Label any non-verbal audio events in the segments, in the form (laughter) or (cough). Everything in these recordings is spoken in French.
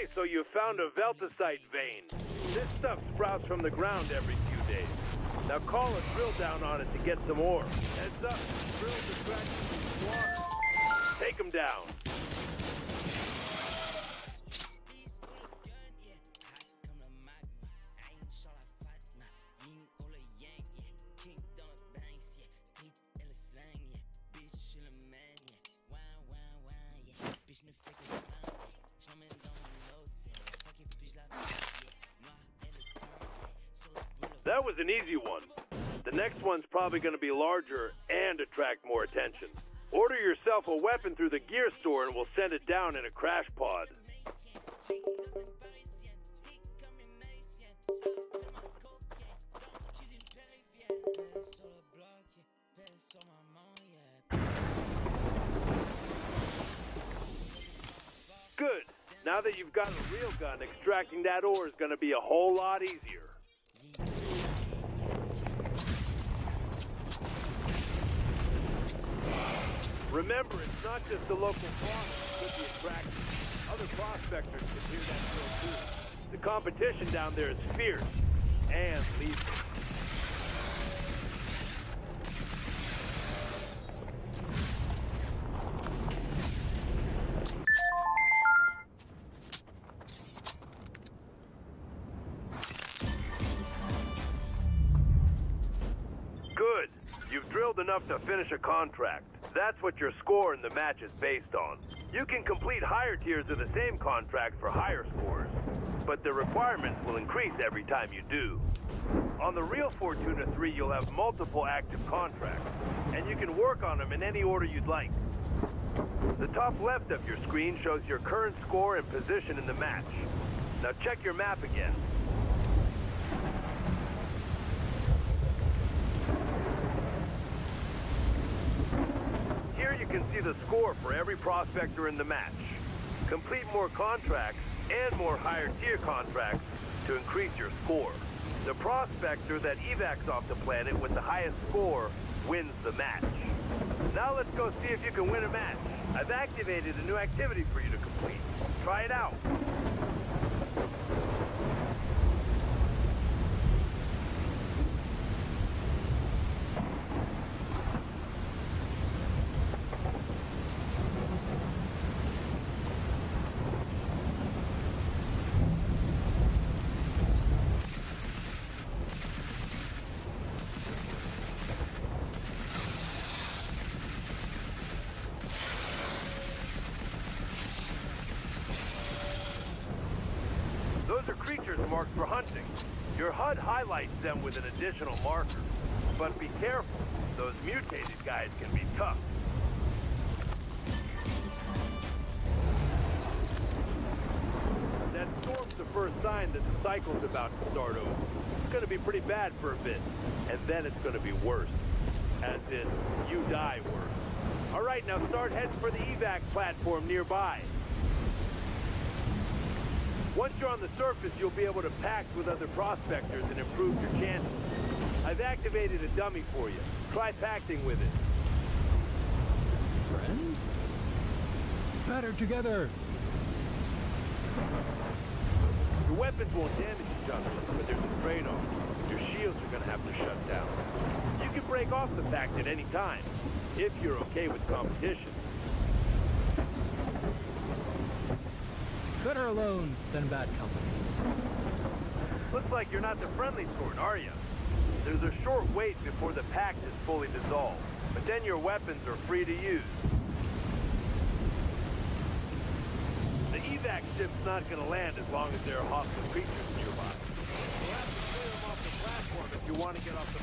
Okay, so you found a Veltasite vein. This stuff sprouts from the ground every few days. Now call a drill down on it to get some ore. Heads up, drills are scratching. Take them down. Probably going to be larger and attract more attention. Order yourself a weapon through the gear store and we'll send it down in a crash pod. Good. Now that you've got a real gun, extracting that ore is going to be a whole lot easier. Remember, it's not just the local farmers that could be attracted. Other prospectors can hear that too. The competition down there is fierce and lethal. To finish a contract. That's what your score in the match is based on. You can complete higher tiers of the same contract for higher scores, but the requirements will increase every time you do. On the real Fortuna 3, you'll have multiple active contracts, and you can work on them in any order you'd like. The top left of your screen shows your current score and position in the match. Now check your map again. Here you can see the score for every prospector in the match. Complete more contracts and more higher tier contracts to increase your score. The prospector that evacs off the planet with the highest score wins the match. Now let's go see if you can win a match. I've activated a new activity for you to complete. Try it out. With an additional marker. But be careful, those mutated guys can be tough. That storm's the first sign that the cycle's about to start over. It's gonna be pretty bad for a bit, and then it's gonna be worse. As in, you die worse. All right, now start heading for the evac platform nearby. Once you're on the surface, you'll be able to pact with other prospectors and improve your chances. I've activated a dummy for you. Try pacting with it. Friend? Better together. Your weapons won't damage each other, but there's a trade-off. Your shields are gonna have to shut down. You can break off the pact at any time, if you're okay with competition. Better alone than bad company. Looks like you're not the friendly sort, are you? There's a short wait before the pact is fully dissolved, but then your weapons are free to use. The evac ship's not gonna land as long as there are hostile creatures nearby. You'll have to clear them off the platform if you want to get off the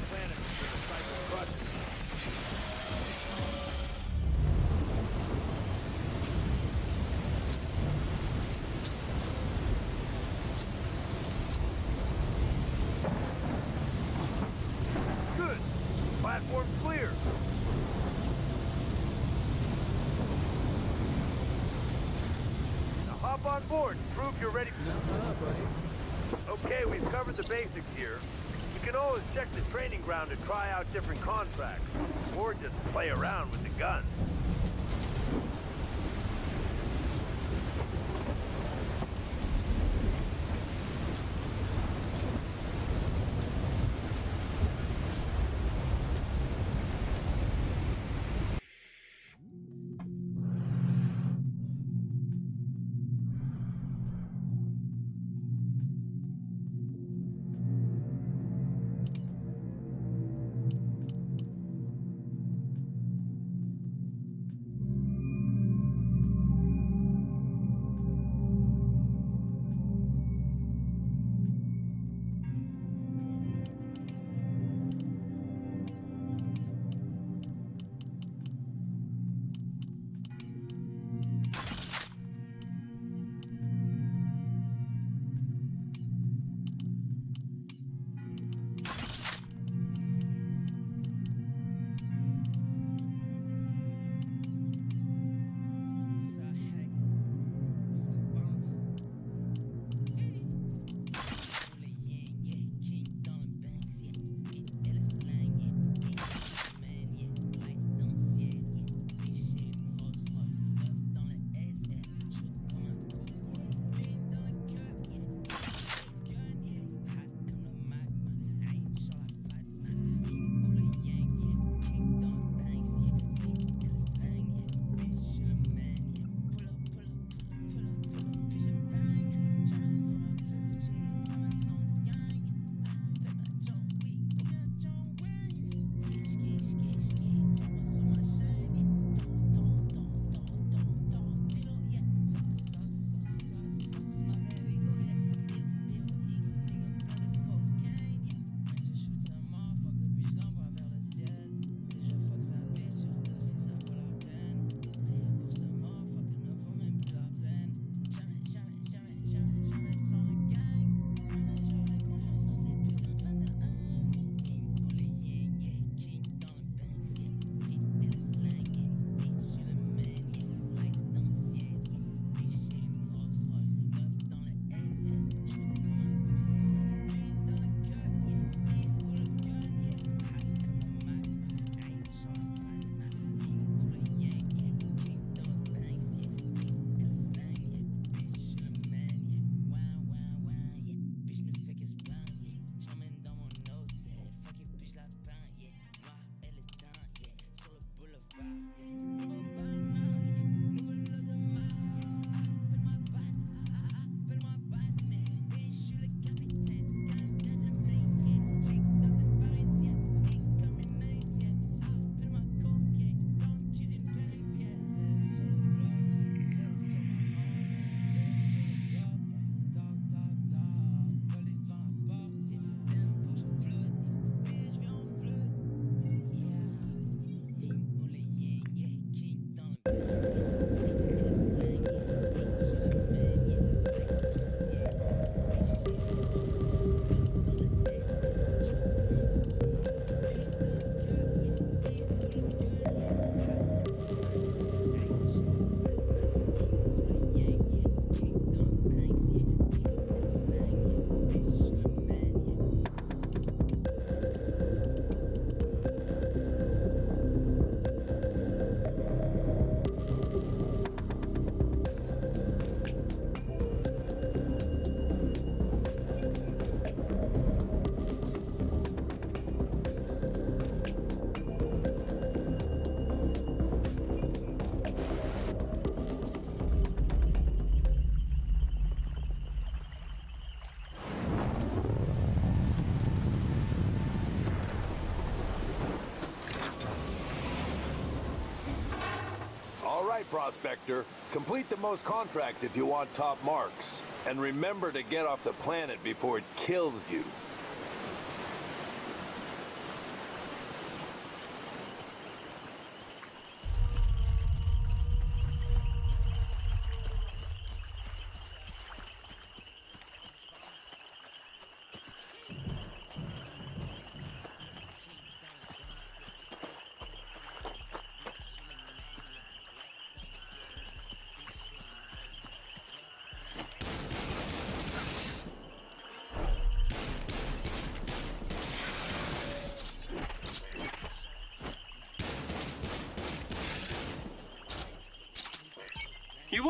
Prospector. Complete the most contracts if you want top marks. And remember to get off the planet before it kills you.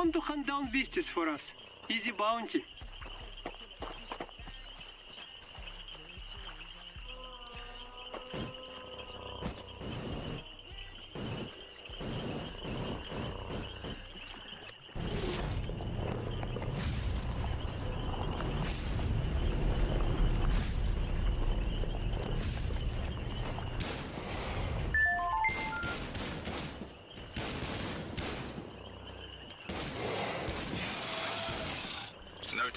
Want to hunt down beasties for us? Easy bounty.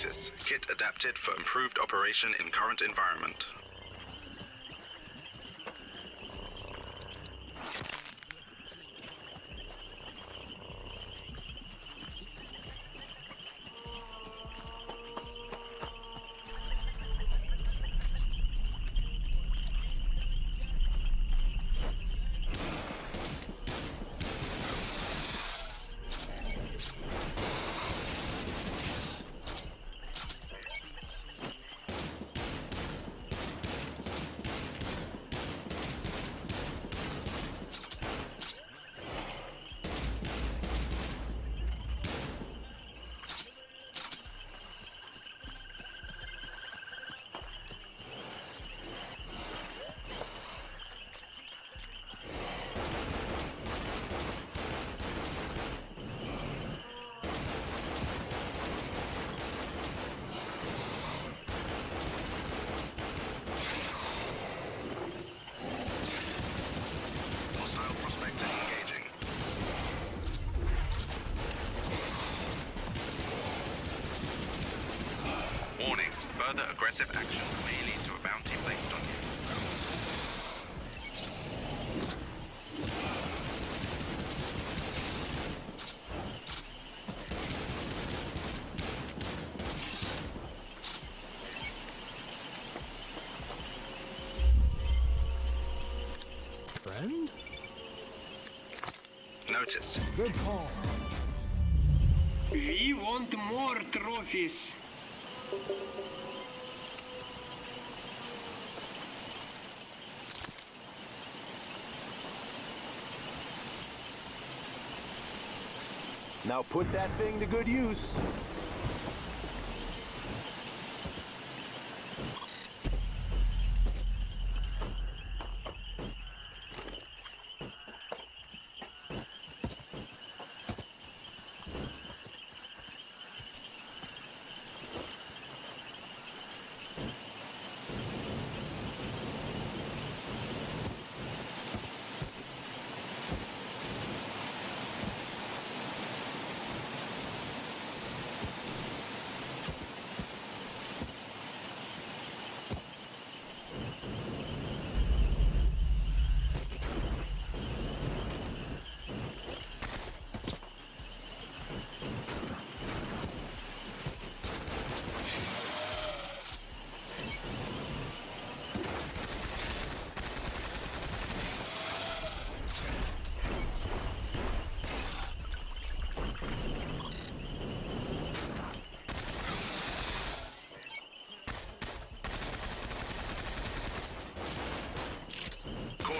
Kit adapted for improved operation in current environment. We want more trophies. Now put that thing to good use.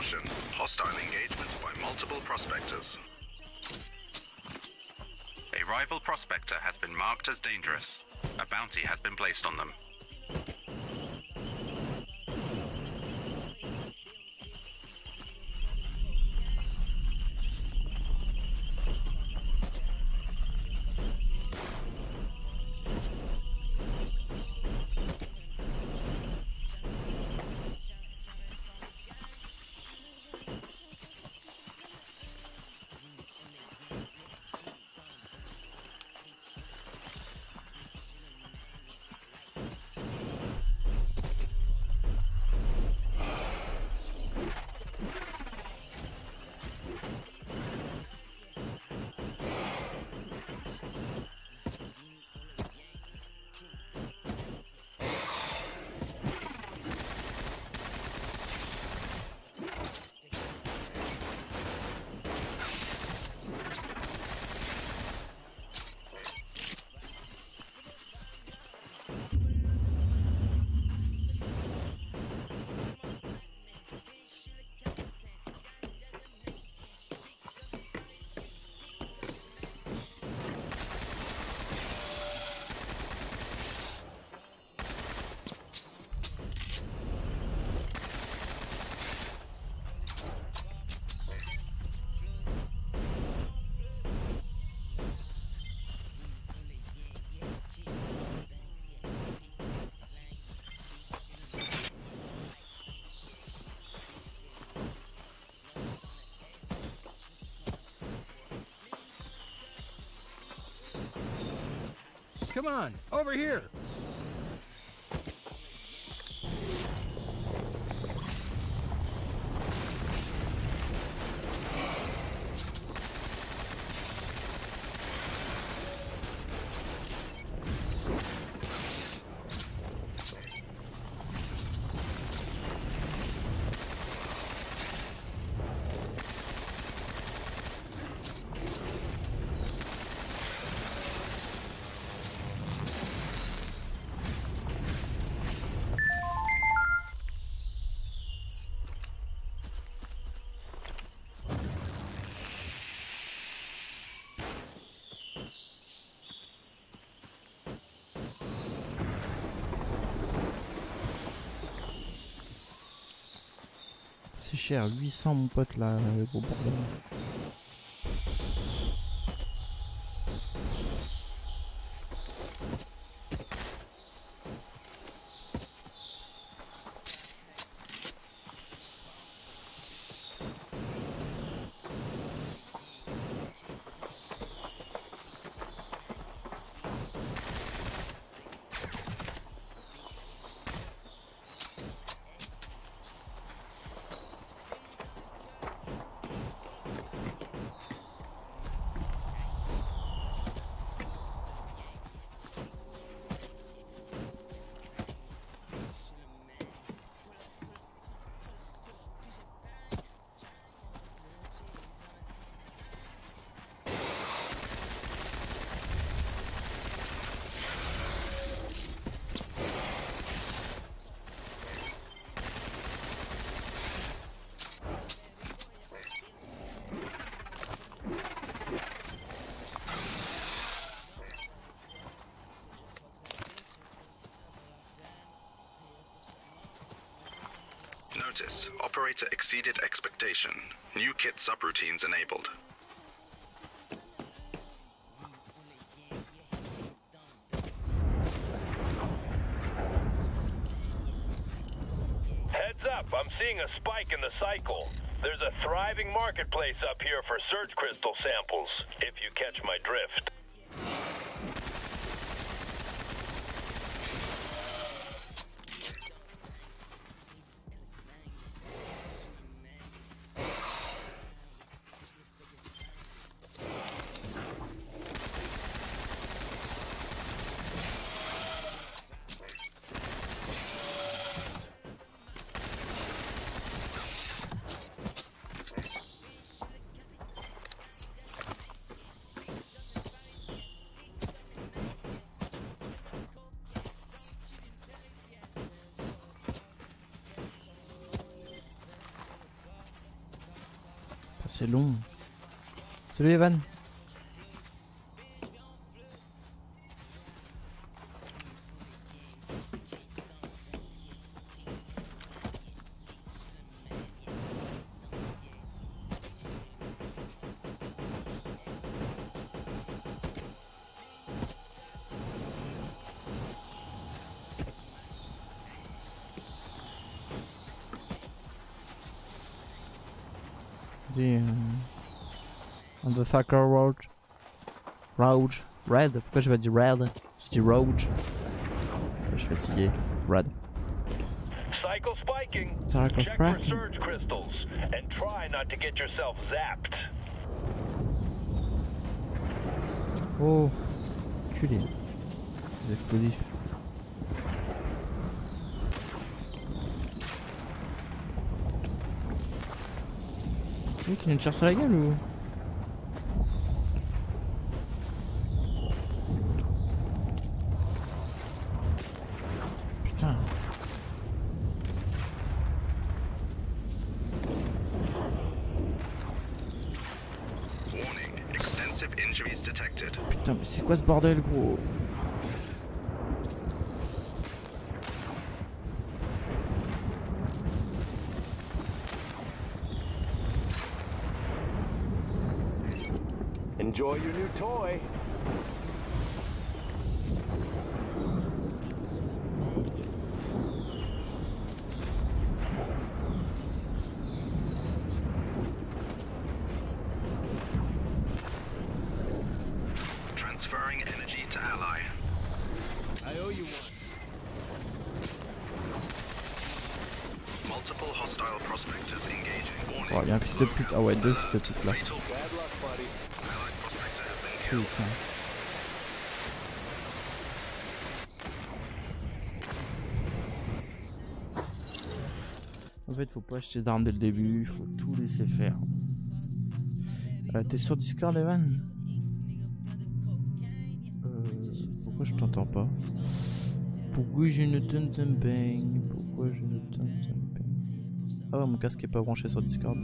caution, hostile engagement by multiple prospectors. A rival prospector has been marked as dangerous. A bounty has been placed on them. Come on, over here. Cher, 800 mon pote là, le gros bordel. Notice, operator exceeded expectation. New kit subroutines enabled. Heads up, I'm seeing a spike in the cycle. There's a thriving marketplace up here for surge crystal samples, if you catch my drift. Salut Evan. On the Thacker Road. Road. Red. Pourquoi j'ai pas dit Red? Je dis Road. Je suis fatigué. Red. Cycle spiking. Cycle Check for spiking. surge crystals and try not to get yourself zapped. Oh. Culé. Des explosifs. C'est lui qui vient de tirer sur la gueule ou Putain. Warning, extensive injuries detected. Putain, mais c'est bordel, gros Enjoy your new toy. Là. En fait, faut pas acheter d'armes dès le début, faut tout laisser faire. Euh, T'es sur Discord, Evan? Euh, Pourquoi je t'entends pas? Pourquoi je ne t'entends pas? Pourquoi je ne t'entends pas? Ah mon casque est pas branché sur Discord.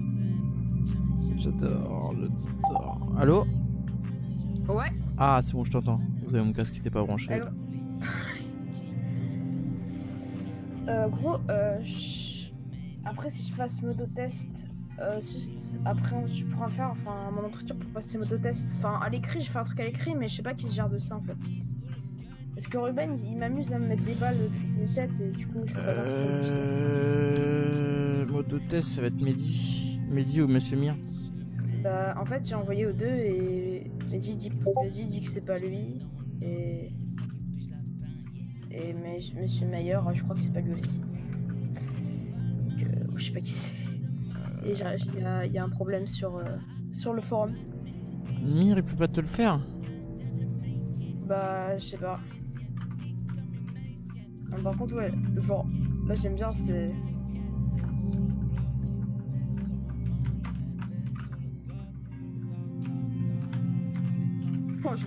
J'adore, j'adore. Allô Ouais. Ah, c'est bon, je t'entends. Vous avez mon casque qui était pas branché. (laughs) Euh, gros, euh, je- après si je passe modo test, euh, juste après je pourrais faire enfin mon entretien pour passer modo test. Enfin à l'écrit, je fais un truc à l'écrit, mais je sais pas qui se gère de ça en fait. Parce que Ruben, il, m'amuse à me mettre des balles depuis une tête et du coup je peux pas. Euh... Mode de test, ça va être Mehdi. Mehdi ou Monsieur Mire Bah en fait j'ai envoyé aux deux et Mehdi dit, dit que c'est pas lui et et Monsieur Mayer, je crois que c'est pas lui aussi. Donc euh, je sais pas qui c'est. Et j'ai- il y, a- il y a un problème sur euh, sur le forum. Mire, il peut pas te le faire Bah je sais pas. Ah, Par contre ouais, genre là j'aime bien c'est. Je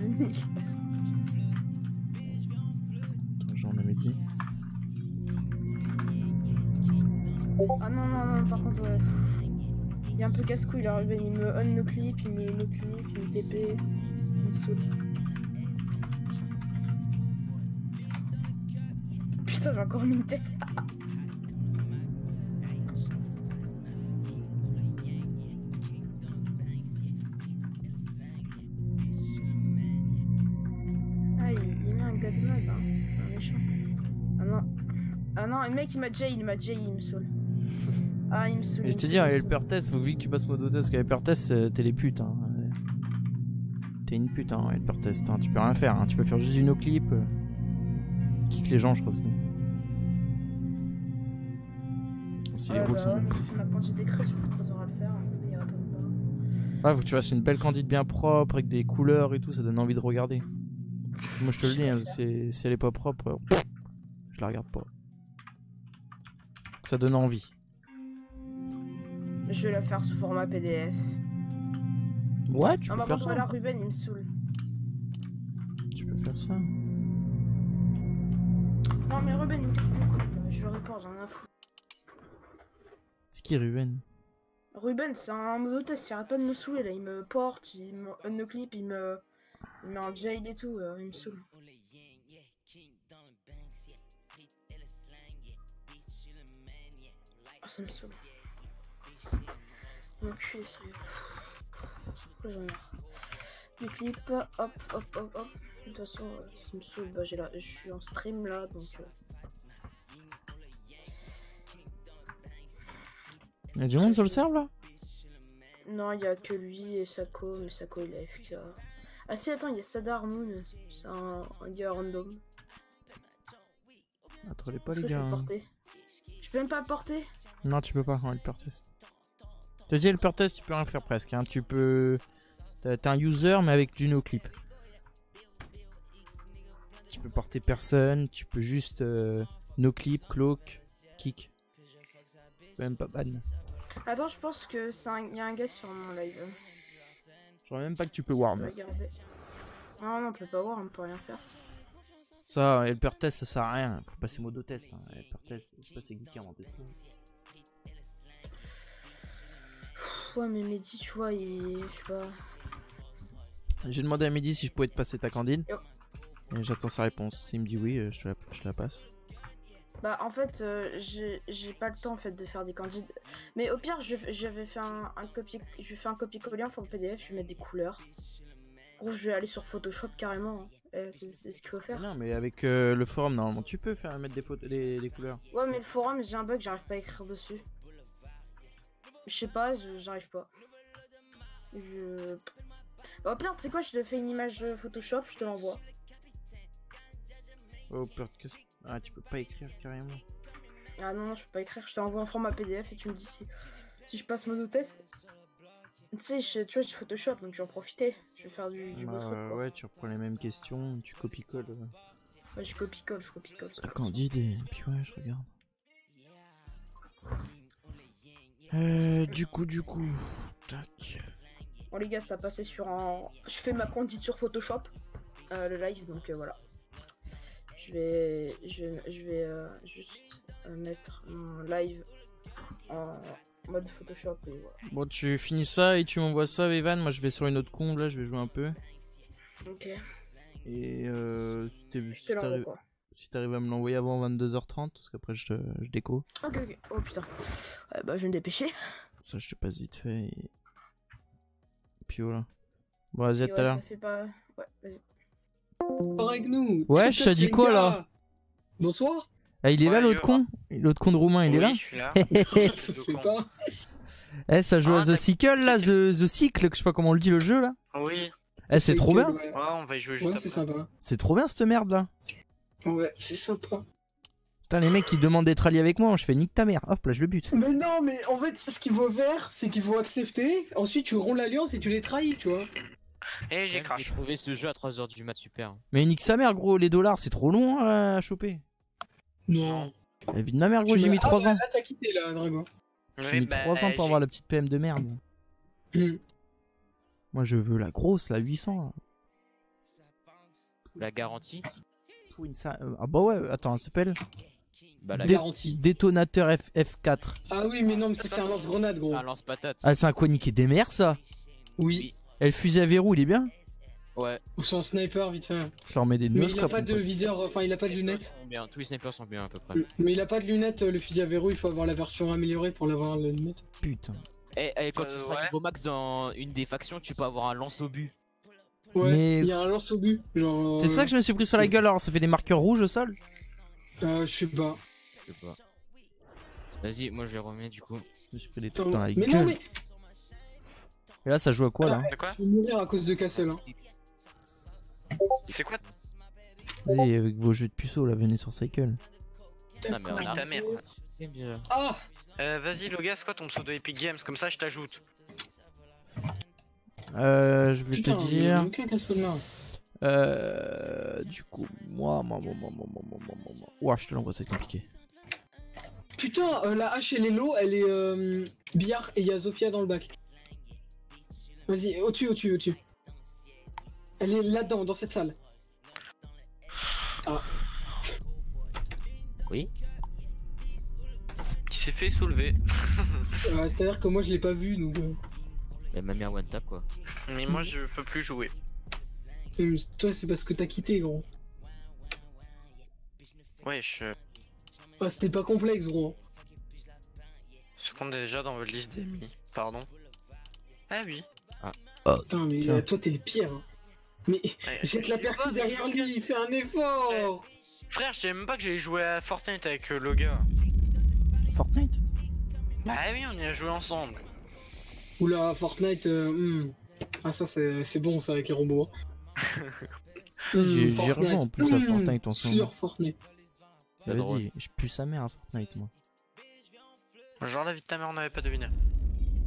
ai Mehdi. Ah non, non, non, par contre, ouais. Il est un peu casse-couille Ruben. Il me on no clip, il me no clip, il me TP. Il me saoule. Putain, j'ai encore mis une tête. (laughs) mec il m'a jail, il m'a jail, il me saoule. Ah, il me saoule. Et je te dis, il me Helper Test, faut que tu passes mode test, parce que Helper Test, t'es les putes. Hein. T'es une pute, hein, Helper Test. Hein. Tu peux rien faire, hein. tu peux faire juste du no-clip. euh. Kick les gens, je crois. Si les bah sont ouais, bien. j'ai fait ma quantité creux, j'ai plus 3 heures à le faire, mais il y aura pas de Ouais, faut que tu fasses une belle candide bien propre, avec des couleurs et tout, ça donne envie de regarder. Moi, je te le dis, hein, si elle est pas propre, euh, je la regarde pas. Ça donne envie. Je vais la faire sous format PDF. Ouais, tu Ah, peux par faire ça. là, Ruben, il me saoule. Tu peux faire ça. Non, mais Ruben, il me casse les couilles, là. je le réponds, j'en ai un fou. C'est qui, Ruben? Ruben, c'est un monotest, il arrête pas de me saouler là. Il me porte, il me no clip, il me. Il met un jail et tout, euh, il me saoule. Ça me saoule. Mon cul est sérieux. J'en ai Du clip, hop, hop, hop, hop. De toute façon, euh, ça me saoule. Bah, la... Je suis en stream là, donc. euh, Y'a du monde sur le serve là? Non, il y a que lui et Sako, mais Sako il a FK. Ah si, attends, il y a Sadar Moon, c'est un, un gars random. Attendez pas, les je gars. peux hein. Je peux même pas porter Non, tu peux pas en Helper Test. Je te dis, Helper Test, tu peux rien faire presque. Hein. Tu peux. T'as un user, mais avec du no-clip. Tu peux porter personne, tu peux juste euh, no-clip, cloak, kick. Même pas ban. Attends, je pense que c'est un... il y a un gars sur mon live. Je crois même pas que tu peux warm. Non, non, on peut pas voir, on peut rien faire. Ça, Helper Test, ça sert à rien. Faut passer mode test. Hein. Helper Test, je sais pas, c'est geek qui a Ouais, mais Mehdi, tu vois, il. Je sais pas. J'ai demandé à midi si je pouvais te passer ta candide. Yo. Et j'attends sa réponse. S'il me dit oui, euh, je te la, je te la passe. Bah, en fait, euh, j'ai pas le temps en fait de faire des candides. Mais au pire, je- j'avais fait un, un copier. Je fais un copier-coller en forme PDF, je vais mettre des couleurs. Gros, je vais aller sur Photoshop carrément. hein. Eh, C'est c'est ce qu'il faut faire. Non, mais avec euh, le forum, normalement, tu peux faire mettre des, photos, des, des couleurs. Ouais, mais le forum, j'ai un bug, j'arrive pas à écrire dessus. Je sais pas, je- j'arrive pas. Je. Bah, au pire, tu sais quoi, je te fais une image euh, Photoshop, je te l'envoie. Oh, peur de qu'est-ce- Ah, tu peux pas écrire carrément. Ah non, non, je peux pas écrire. Je t'envoie en format PDF et tu me dis si, si je passe modo test. Tu sais, je- tu vois, j'ai Photoshop donc je vais en profiter. Je vais faire du, du beau Bah, truc. Quoi. ouais, tu reprends les mêmes questions, tu copies-colles. Ouais, je copie-colle, je copie-colle. le Candide et puis ouais, je regarde. Euh, du coup, du coup, tac. Bon, les gars, ça passait sur un. Je fais ma conduite sur Photoshop, euh, le live, donc euh, voilà. Je vais, je, je vais euh, juste euh, mettre mon live en mode Photoshop et voilà. Bon, tu finis ça et tu m'envoies ça, Evan. Moi, je vais sur une autre combe là, je vais jouer un peu. Ok, Et euh, je si te l'envoie t'arrives quoi. Si t'arrives à me l'envoyer avant 22h30, parce qu'après je, te- je déco. Ok, ok. Oh putain. Ouais, bah, je vais me dépêcher. Ça, je te passe vite fait. Et, puis voilà. Bon, vas-y, à tout ouais, à je l'heure. me fais pas. Ouais, vas-y. avec nous. Ouais, je t'ai dit quoi, là Bonsoir. Ah, il est là l'autre con L'autre con de Roumain, il est oui, là je suis là. (laughs) Ça se fait pas. Eh, ça joue Ah, à The d'accord. Cycle là, The, The Cycle, que je sais pas comment on le dit le jeu là. Oui, Eh, c'est trop bien Ouais, on va y jouer juste Ouais, après. c'est sympa. C'est trop bien cette merde là Ouais, c'est sympa. Putain, les mecs qui demandent d'être alliés avec moi, je fais nique ta mère. Hop là, je le bute. Mais non, mais en fait, ce qu'il faut faire, c'est qu'il faut accepter. Ensuite, tu romps l'alliance et tu les trahis, tu vois. Et j'ai J'ai crash. trouvé ce jeu à 3h du mat super. Mais nique sa mère, gros, les dollars, c'est trop long hein, à choper. Non. La vie de ma mère, gros, j'ai mis Ah, 3 bah, ans. Là, t'as quitté, là, Drago. J'ai mis bah, 3 ans pour j'ai- avoir la petite PM de merde. Hmm. Moi, je veux la grosse, la 800. là. La garantie Une euh, Ah bah ouais, attends, elle s'appelle Bah la Dé- Garantie. Détonateur F- F4. Ah oui, mais non, mais ça, c'est un lance-grenade, gros. C'est un lance-patate. Ah, c'est un quoi niqué des mers ça Oui. Et le fusil à verrou, il est bien Ouais. Ou son sniper, vite fait. Je leur mets des Mais il a pas de viseur, enfin, il a pas de lunettes. Bien, Tous les snipers sont bien à peu près. Mais il a pas de lunettes, euh, le fusil à verrou, il faut avoir la version améliorée pour l'avoir les lunettes. Putain. Et, et quand Euh, tu seras ouais. niveau max dans une des factions, tu peux avoir un lance au but. Ouais, Mais- il y a un lance au but. Genre. C'est ça que je me suis pris sur la gueule, alors ça fait des marqueurs rouges au sol Euh, je sais pas. Je sais pas. Vas-y, moi je les remets du coup. Je me suis pris des trucs dans la mais gueule. non, mais. Et là, ça joue à quoi là quoi Je vais mourir à cause de Castle. Hein. C'est quoi Allez, avec vos jeux de puceaux là, venez sur Cycle. Non, mais on a- ta mère. Ah Euh, Vas-y, Loga, c'est quoi ton pseudo Epic Games Comme ça, je t'ajoute. Euh, je vais Putain, te dire. Euh, du coup, moi, moi, moi, moi, moi, moi, moi, moi, moi, moi. Ouah, je te l'envoie, c'est compliqué. Putain, euh, la hache et les lots, elle est euh, billard et il y a Zofia dans le bac. Vas-y, au-dessus, au-dessus, au-dessus. Elle est là-dedans, dans cette salle. Oui Qui s'est fait soulever. (laughs) Euh, C'est-à-dire que moi je l'ai pas vu, donc. Elle m'a mis un one tap quoi. Mais moi, je peux plus jouer. euh, toi, c'est parce que t'as quitté, gros. Wesh, euh, Ah, c'était pas complexe, gros. qu'on est déjà dans votre liste d'amis. Pardon. Ah oui. Putain, mais Tiens. toi, t'es le pire. hein. Mais Ouais, (laughs) jette je la sais percue pas, mais- derrière lui, il fait un effort Frère, je savais même pas que j'allais jouer à Fortnite avec euh, Loga. Fortnite? Bah oui, on y a joué ensemble. Oula, Fortnite. euh, hmm. Ah, ça, c'est c'est bon, ça, avec les robots. hein. (laughs) Hmm, J'ai- Fortnite. rejoint en plus à Hmm, Fortnite en ce moment. Sur Fortnite. Drôle. Vas-y, je pue sa mère à Fortnite, moi. Genre la vie de ta mère, on n'avait pas deviné.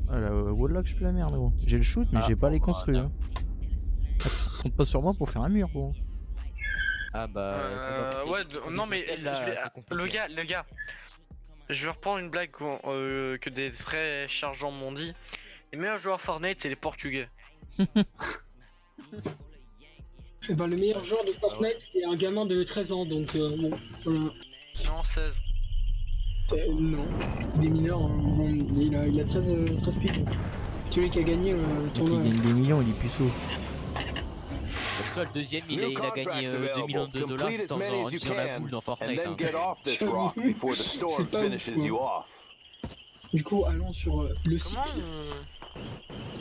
Ah la euh, Walllock, je pue la merde, gros. J'ai le shoot, mais Ah, j'ai pas les bon, construits. Hein. Compte pas sur moi pour faire un mur, gros. Ah bah. Euh, ouais, non mais là, compliqué. le gars, le gars, je vais reprendre une blague euh, que des très chargeants m'ont dit. Les meilleurs joueurs Fortnite, c'est les Portugais. (laughs) Eh ben, le meilleur joueur de Fortnite, c'est un gamin de 13 ans, donc euh, bon, voilà. Non, 16. Euh, non, il est mineur, hein. Bon, il, a, il a 13, euh, 13 piques. Celui qui a gagné euh, le tournoi. gagne des millions, il est puceau. Toi, le deuxième, il a, il a gagné euh, 2 millions de dollars en faisant- en utilisant la boule dans Fortnite. hein. (laughs) C'est pas ouf, quoi. Du coup, allons sur euh, le site. Comment on...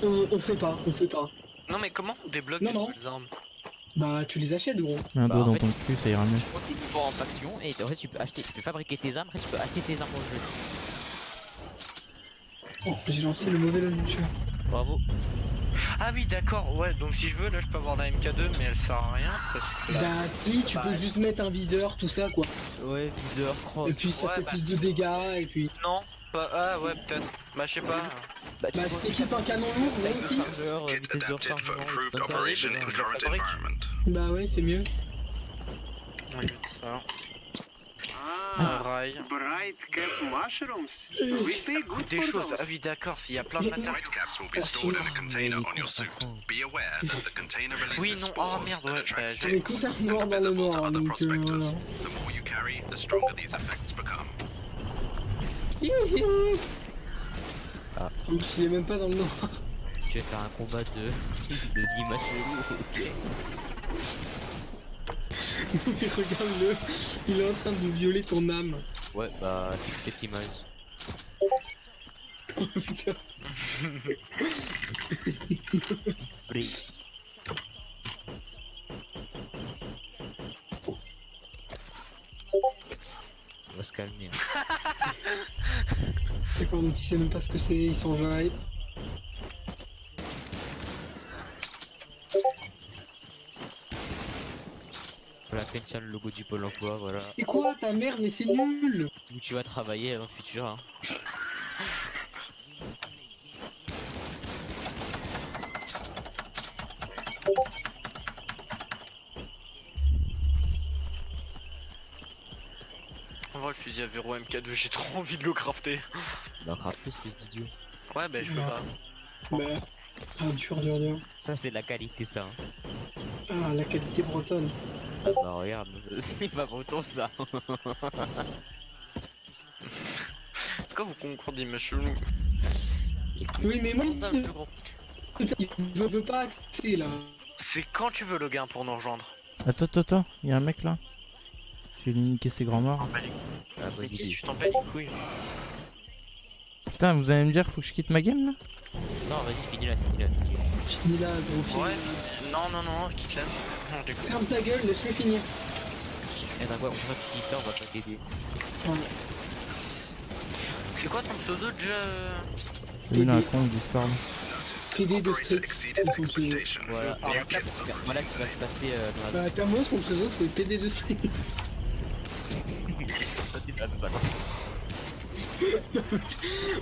On, on fait pas, on fait pas. Non mais comment on débloque Non, les non. nouvelles armes Bah, tu les achètes, gros. Un Bah, doigt dans fait- ton cul, ça ira mieux. Tu montes tes niveaux en faction et en fait tu peux acheter, tu peux fabriquer tes armes, après tu peux acheter tes armes le jeu. Oh, j'ai lancé le mauvais launcher. Bravo. Ah oui, d'accord, ouais, donc si je veux, là je peux avoir la MK2, mais elle sert à rien parce que. Bah si, tu bah, peux juste mettre un viseur, tout ça quoi. Ouais, viseur, cross. Et puis ça Ouais, fait bah. plus de dégâts, et puis... Non, pas. Ah ouais, peut-être. Bah, je sais pas. Bah, tu Bah t'équipes un canon lourd, chargeur, euh, vitesse de rechargement, ça. Bah ouais, c'est mieux. Ça. Ah, bright cap mushrooms. We pay good Des choses. Ah oui, d'accord, s'il y a plein de matériaux. White caps will be stored in a container on your suit. Be aware that the container Oui, releases non, spores merde, that ouais, attract Mais j'ai- ticks écoute, un and noir are dans le visible to noir, other donc euh, prospectors. voilà. The more you carry, the stronger these effects become. (laughs) Ah. Il est même pas dans le noir. Tu vas faire un combat de, de 10 matchs ok. (laughs) Regarde-le, il est en train de violer ton âme. Ouais, bah, fixe cette image. (laughs) Oh, Putain. Se calmer. hein. D'accord, donc il sait même pas ce que c'est, ils sont hype. Pour la peine, le logo du Pôle emploi, voilà. C'est quoi ta mère Mais c'est nul Où tu vas travailler dans le futur. Hein. (laughs) Le fusil à verrou MK2, j'ai trop (laughs) envie de le crafter. Bah, plus, plus d'idiot. Ouais, bah, je peux Ouais. pas. Bah. Ah, dur, dur, dur. Ça, c'est de la qualité, ça. hein. Ah, la qualité bretonne. Bah, regarde, (laughs) c'est pas breton, ça. (laughs) C'est quoi vous concordez, ma chelou? Oui, mais moi, gros. il veut, veut pas accepter là. C'est quand tu veux, le gain, pour nous rejoindre? Attends, attends, attends, il y a un mec là. Je vais lui niquer ses grands morts. Bah, les- Ah, bonne Niki, idée. tu t'en bats les couilles. Putain, vous allez me dire faut que je quitte ma game là Non, vas-y, finis-la, finis-la, finis-la. Finis là, gros fils. Ouais, non, non, non, quitte la. Non, déconne. Ferme ta gueule, laisse-le finir. Eh, bah, quoi, on va finir ça, on va pas t'aider. Voilà. C'est quoi ton pseudo déjà euh dans la con Discord. PD de Strix, ils sont. Voilà, alors, là, voilà ce qui va se passer euh, dans la Bah, t'as moi, son pseudo, c'est PD de Strix. Ça, c'est pas ça, quoi. (laughs)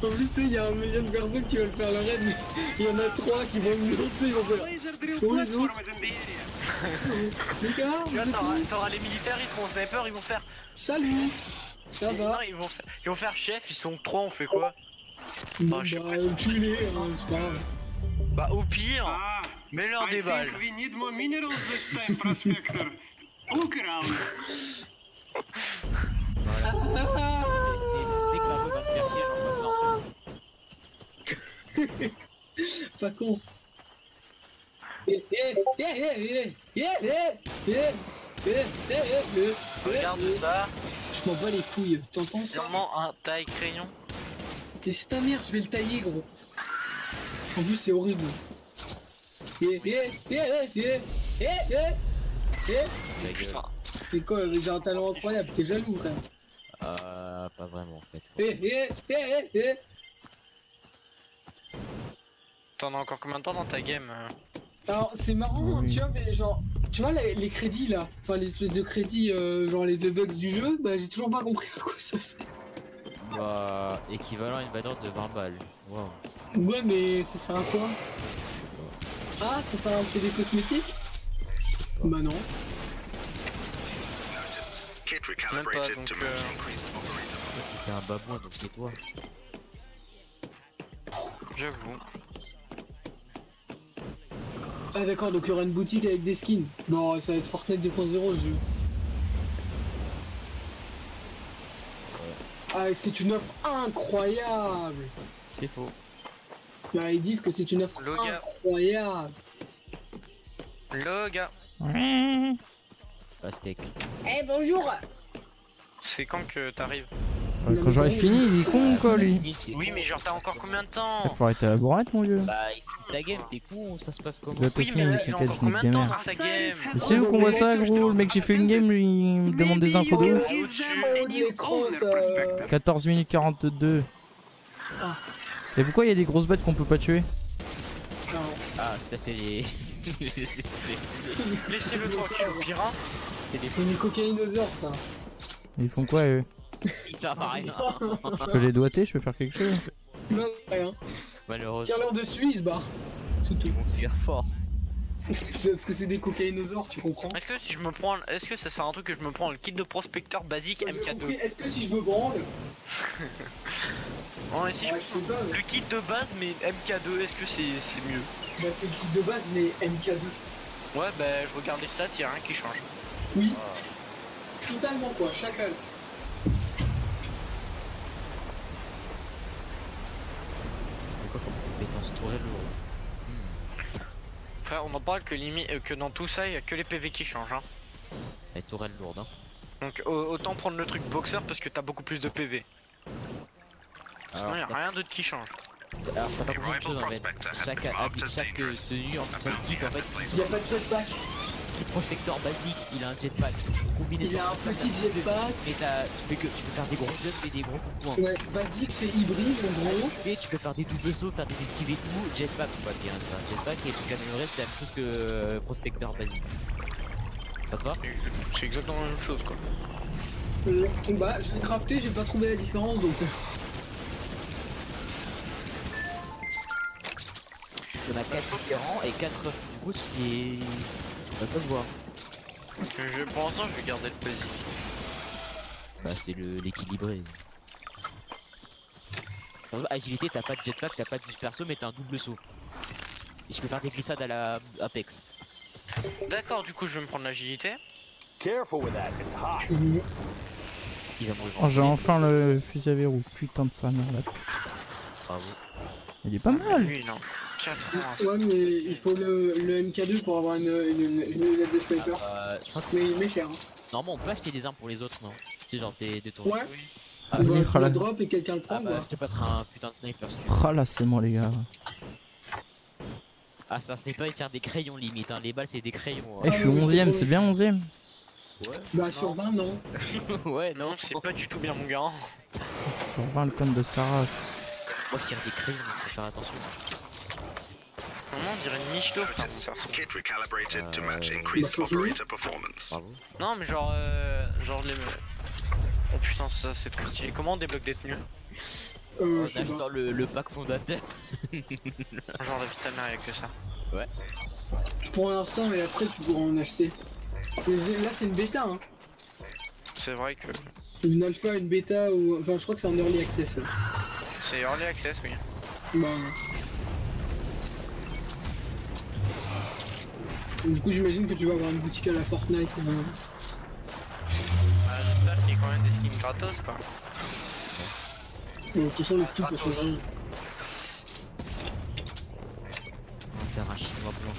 En plus, tu sais, il y a un million de personnes qui veulent faire le raid, mais il y en a trois qui vont me monter, ils vont faire. Sont où les autres. (laughs) Les gars, t'auras les militaires, ils seront sniper, ils vont faire. Salut Ça Non, va ils vont faire, ils vont faire chef, ils sont trois, on fait quoi sais bah, tue-les, hein, c'est pas grave. Bah, au pire, Ah, mets-leur des balles. we need more minerals this time, Prospector. Look around. (laughs) Pas con. Regarde ça. Je m'en bats les couilles, t'entends ça Sûrement un taille crayon. C'est ta mère, je vais le tailler gros. En plus c'est horrible. C'est quoi, mais j'ai un talent incroyable, t'es jaloux, frère. Euh, pas vraiment en fait. Eh, eh, eh, eh, eh. T'en as encore combien de temps dans ta game euh Alors, c'est marrant, Oui. tu vois, mais genre, tu vois les, les crédits là, enfin les espèces de crédits, euh, genre les V-Bucks du jeu, bah j'ai toujours pas compris à quoi ça sert. Bah, équivalent à une valeur de 20 balles. Wow. Ouais, mais ça sert à quoi? Ah, ça sert à acheter des cosmétiques? Bah non. Même pas, donc, euh, c'était un babouin, donc tais-toi. J'avoue. Ah d'accord, donc il y aura une boutique avec des skins. Bon, ça va être Fortnite 2.0 ce jeu. Ah, c'est une offre incroyable C'est faux. Bah ils disent que c'est une offre Loga. incroyable Le gars, Pastèque. Eh bonjour c'est quand que t'arrives Ouais, Quand j'aurai fini, il est con ou quoi lui Oui, mais genre t'as encore combien de temps Faut arrêter la bourrette mon vieux. Bah, il fait sa game, t'es con, ça se passe comment Oui, fini, mais il a encore combien de temps dans sa game c'est où qu'on voit ça gros Le mec j'ai fait une game, lui, il me demande des infos de ouf. Give Au-dessus. them a new owner, Prospector. 14 minutes 42. Ah. Et pourquoi il y a des grosses bêtes qu'on peut pas tuer Ah, ça c'est les. (laughs) Laissez-le tranquille, au pire. C'est des cocaïnosaures ça. Ils font quoi eux ça va rien. (laughs) Je peux les doigter, je peux faire quelque chose Non, rien. Malheureusement, Tire-leur dessus, ils se barrent. C'est tout. ils vont fuir fort. C'est (laughs) parce que c'est des cocaïnosaures, tu comprends Est-ce que si je me prends, est-ce que ça sert à un truc que je me prends le kit de prospecteur basique J'ai compris. MK2 Est-ce que si je me branle (laughs) Non, et si je Ouais, je sais pas. le kit de base mais MK2, est-ce que c'est c'est mieux Bah, c'est le kit de base, mais MK2. Ouais, bah je regarde les stats, y a rien qui change. Oui. Totalement quoi, chacal. Compétence tourelle lourde Frère, on en parle que limite que dans tout ça, y a que les PV qui changent. Hein. Les tourelles lourdes, hein. Donc au- autant prendre le truc boxer parce que t'as beaucoup plus de PV. Sinon y a rien d'autre qui change. Alors, t'as pas en fait. Chaque, euh, tenue en en fait, Il a de jetpack. Prospecteur basique, il a un jetpack. Combiné Il a un petit jetpack. Mais t'as, tu fais que tu peux faire des gros jumps et des gros coups de poing. Ouais, basique c'est hybride en gros. Et tu peux faire des doubles sauts, faire des esquives et tout. Jetpack, on va dire, un jetpack et truc amélioré, c'est la même chose que euh, prospecteur basique. Ça te va? C'est exactement la même chose quoi. Euh, bah, je l'ai crafté, j'ai pas trouvé la différence donc. Il y en a 4 différents et 4 du coup c'est. On va pas le voir. Je, pour l'instant, je vais garder le basique. Bah c'est le l'équilibré. Agilité, t'as pas de jetpack, t'as pas de perso, mais t'as un double saut. Et je peux faire des glissades à la Apex. D'accord, du coup, je vais me prendre l'agilité. Careful with that, it's hot. tu- Il va mourir. Oh, j'ai enfin le fusil à verrou. Putain de sa mère là. Bravo. Il est pas mal. Lui, non. 80. Ouais, mais il faut le, le MK2 pour avoir une, une, une, une lunette de sniper. Euh, je crois que Mais il met cher. Hein. normalement on peut acheter des armes pour les autres, non Tu sais, genre des, des tours. Ouais. Ah, On va vas-y, tu le rala- drop et quelqu'un le Ah prend bah quoi. je te passerai un putain de sniper si tu veux. Ah là, c'est moi les gars. Ah c'est un sniper il tire des crayons limite, hein. les balles c'est des crayons. Eh, hein. je suis 11ème, c'est bien 11ème. Bah, sur 20, non. (laughs) ouais Non, c'est pas du tout bien, mon gars. Sur 20 le compte de sa race. Moi je tire des crayons, faut faire attention. Comment on dirait une niche d'eau, Uh, bah. Bravo. Non, mais genre, euh, genre les. Oh putain, ça c'est trop stylé. Comment on débloque des tenues? Euh, En pas. achetant le, le pack fondateur. (laughs) Genre la vie de ta mère, y'a que ça. Pour l'instant, mais après, tu pourras en acheter. Là, c'est une bêta, hein. C'est vrai que Une alpha, une bêta, ou. Enfin, je crois que c'est un early access. ouais. C'est early access, oui. Bah. ouais. Du coup, j'imagine que tu vas avoir une boutique à la Fortnite. euh. Bah, J'espère qu'il y a quand même des skins gratos, quoi. Bon, de toute façon, les skins, ça change rien. On va faire un chinois blanc.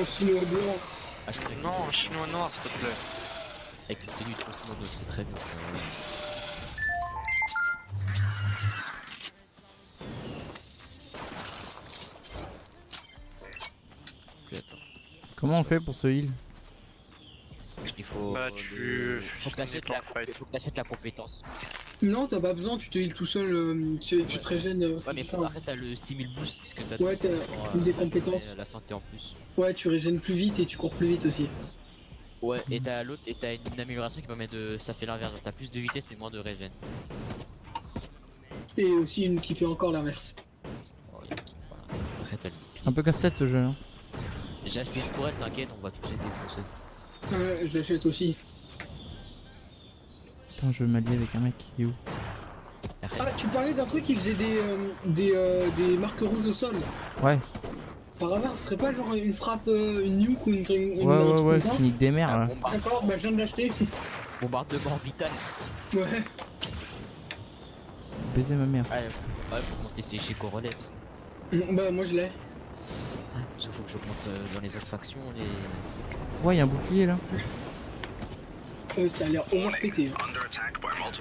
En chinois blanc. Ah, je Non, un chinois noir, s'il te plaît. Avec une tenue de Cosmodo, c'est très bien ça. Comment on fait pour ce heal Il faut. Bah, tu- Faut que tu t'achètes la... compétence. Non, t'as pas besoin, tu te heal tout seul, euh, tu, tu te régènes. euh, Ouais, mais après t'as le stimul boost, ce que t'as Ouais, t'as des euh, compétences. La santé en plus. Ouais, tu régènes plus vite et tu cours plus vite aussi. Ouais, et t'as l'autre, et t'as une amélioration qui permet de. Ça fait l'inverse, t'as plus de vitesse mais moins de régène. Et aussi une qui fait encore l'inverse. Un peu casse-tête ce jeu. Hein. J'ai acheté une tourelle, t'inquiète, on va tous les défoncer. Ouais, je l'achète aussi. Putain, je veux m'allier avec un mec. Il est où Ah, tu parlais d'un truc qui faisait des, euh, des, euh, des marques rouges au sol. Ouais, Par hasard, ce serait pas genre une frappe, euh, une nuke ou une, une, ouais, ouais, truc ouais, qui nique des mères un là. bombar- D'accord, bah je viens de l'acheter. bombardement vital. ouais. Baiser ma mère. Ouais, faut- ouais, faut monter chez Coroleps. Non, Bah moi je l'ai. Il faut que j'augmente euh, dans les autres factions les. Ouais, y'a un bouclier là. Euh, ça a l'air pété. hein.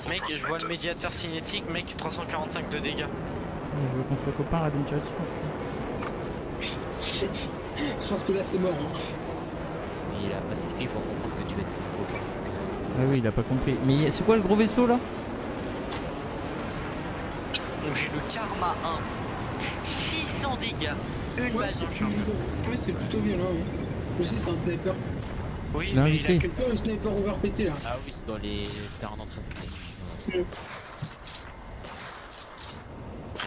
Mec, je vois le médiateur cinétique, mec, 345 de dégâts. Je veux qu'on soit copains là, tirer dessus. Je pense que là c'est mort. Hein. Il a pas s'expliqué pour comprendre que tu es ton Ah oui, il a pas compris. Mais c'est quoi le gros vaisseau là? Donc j'ai le karma 1, 600 dégâts, une Ouais, balle c'est dans le plutôt- chargeur. ouais, c'est plutôt violent, oui. Je sais, c'est un sniper. Oui, Je l'ai il a invité. que- C'est pas le sniper ouvert pété là. Ah oui, c'est dans les terrains d'entraînement.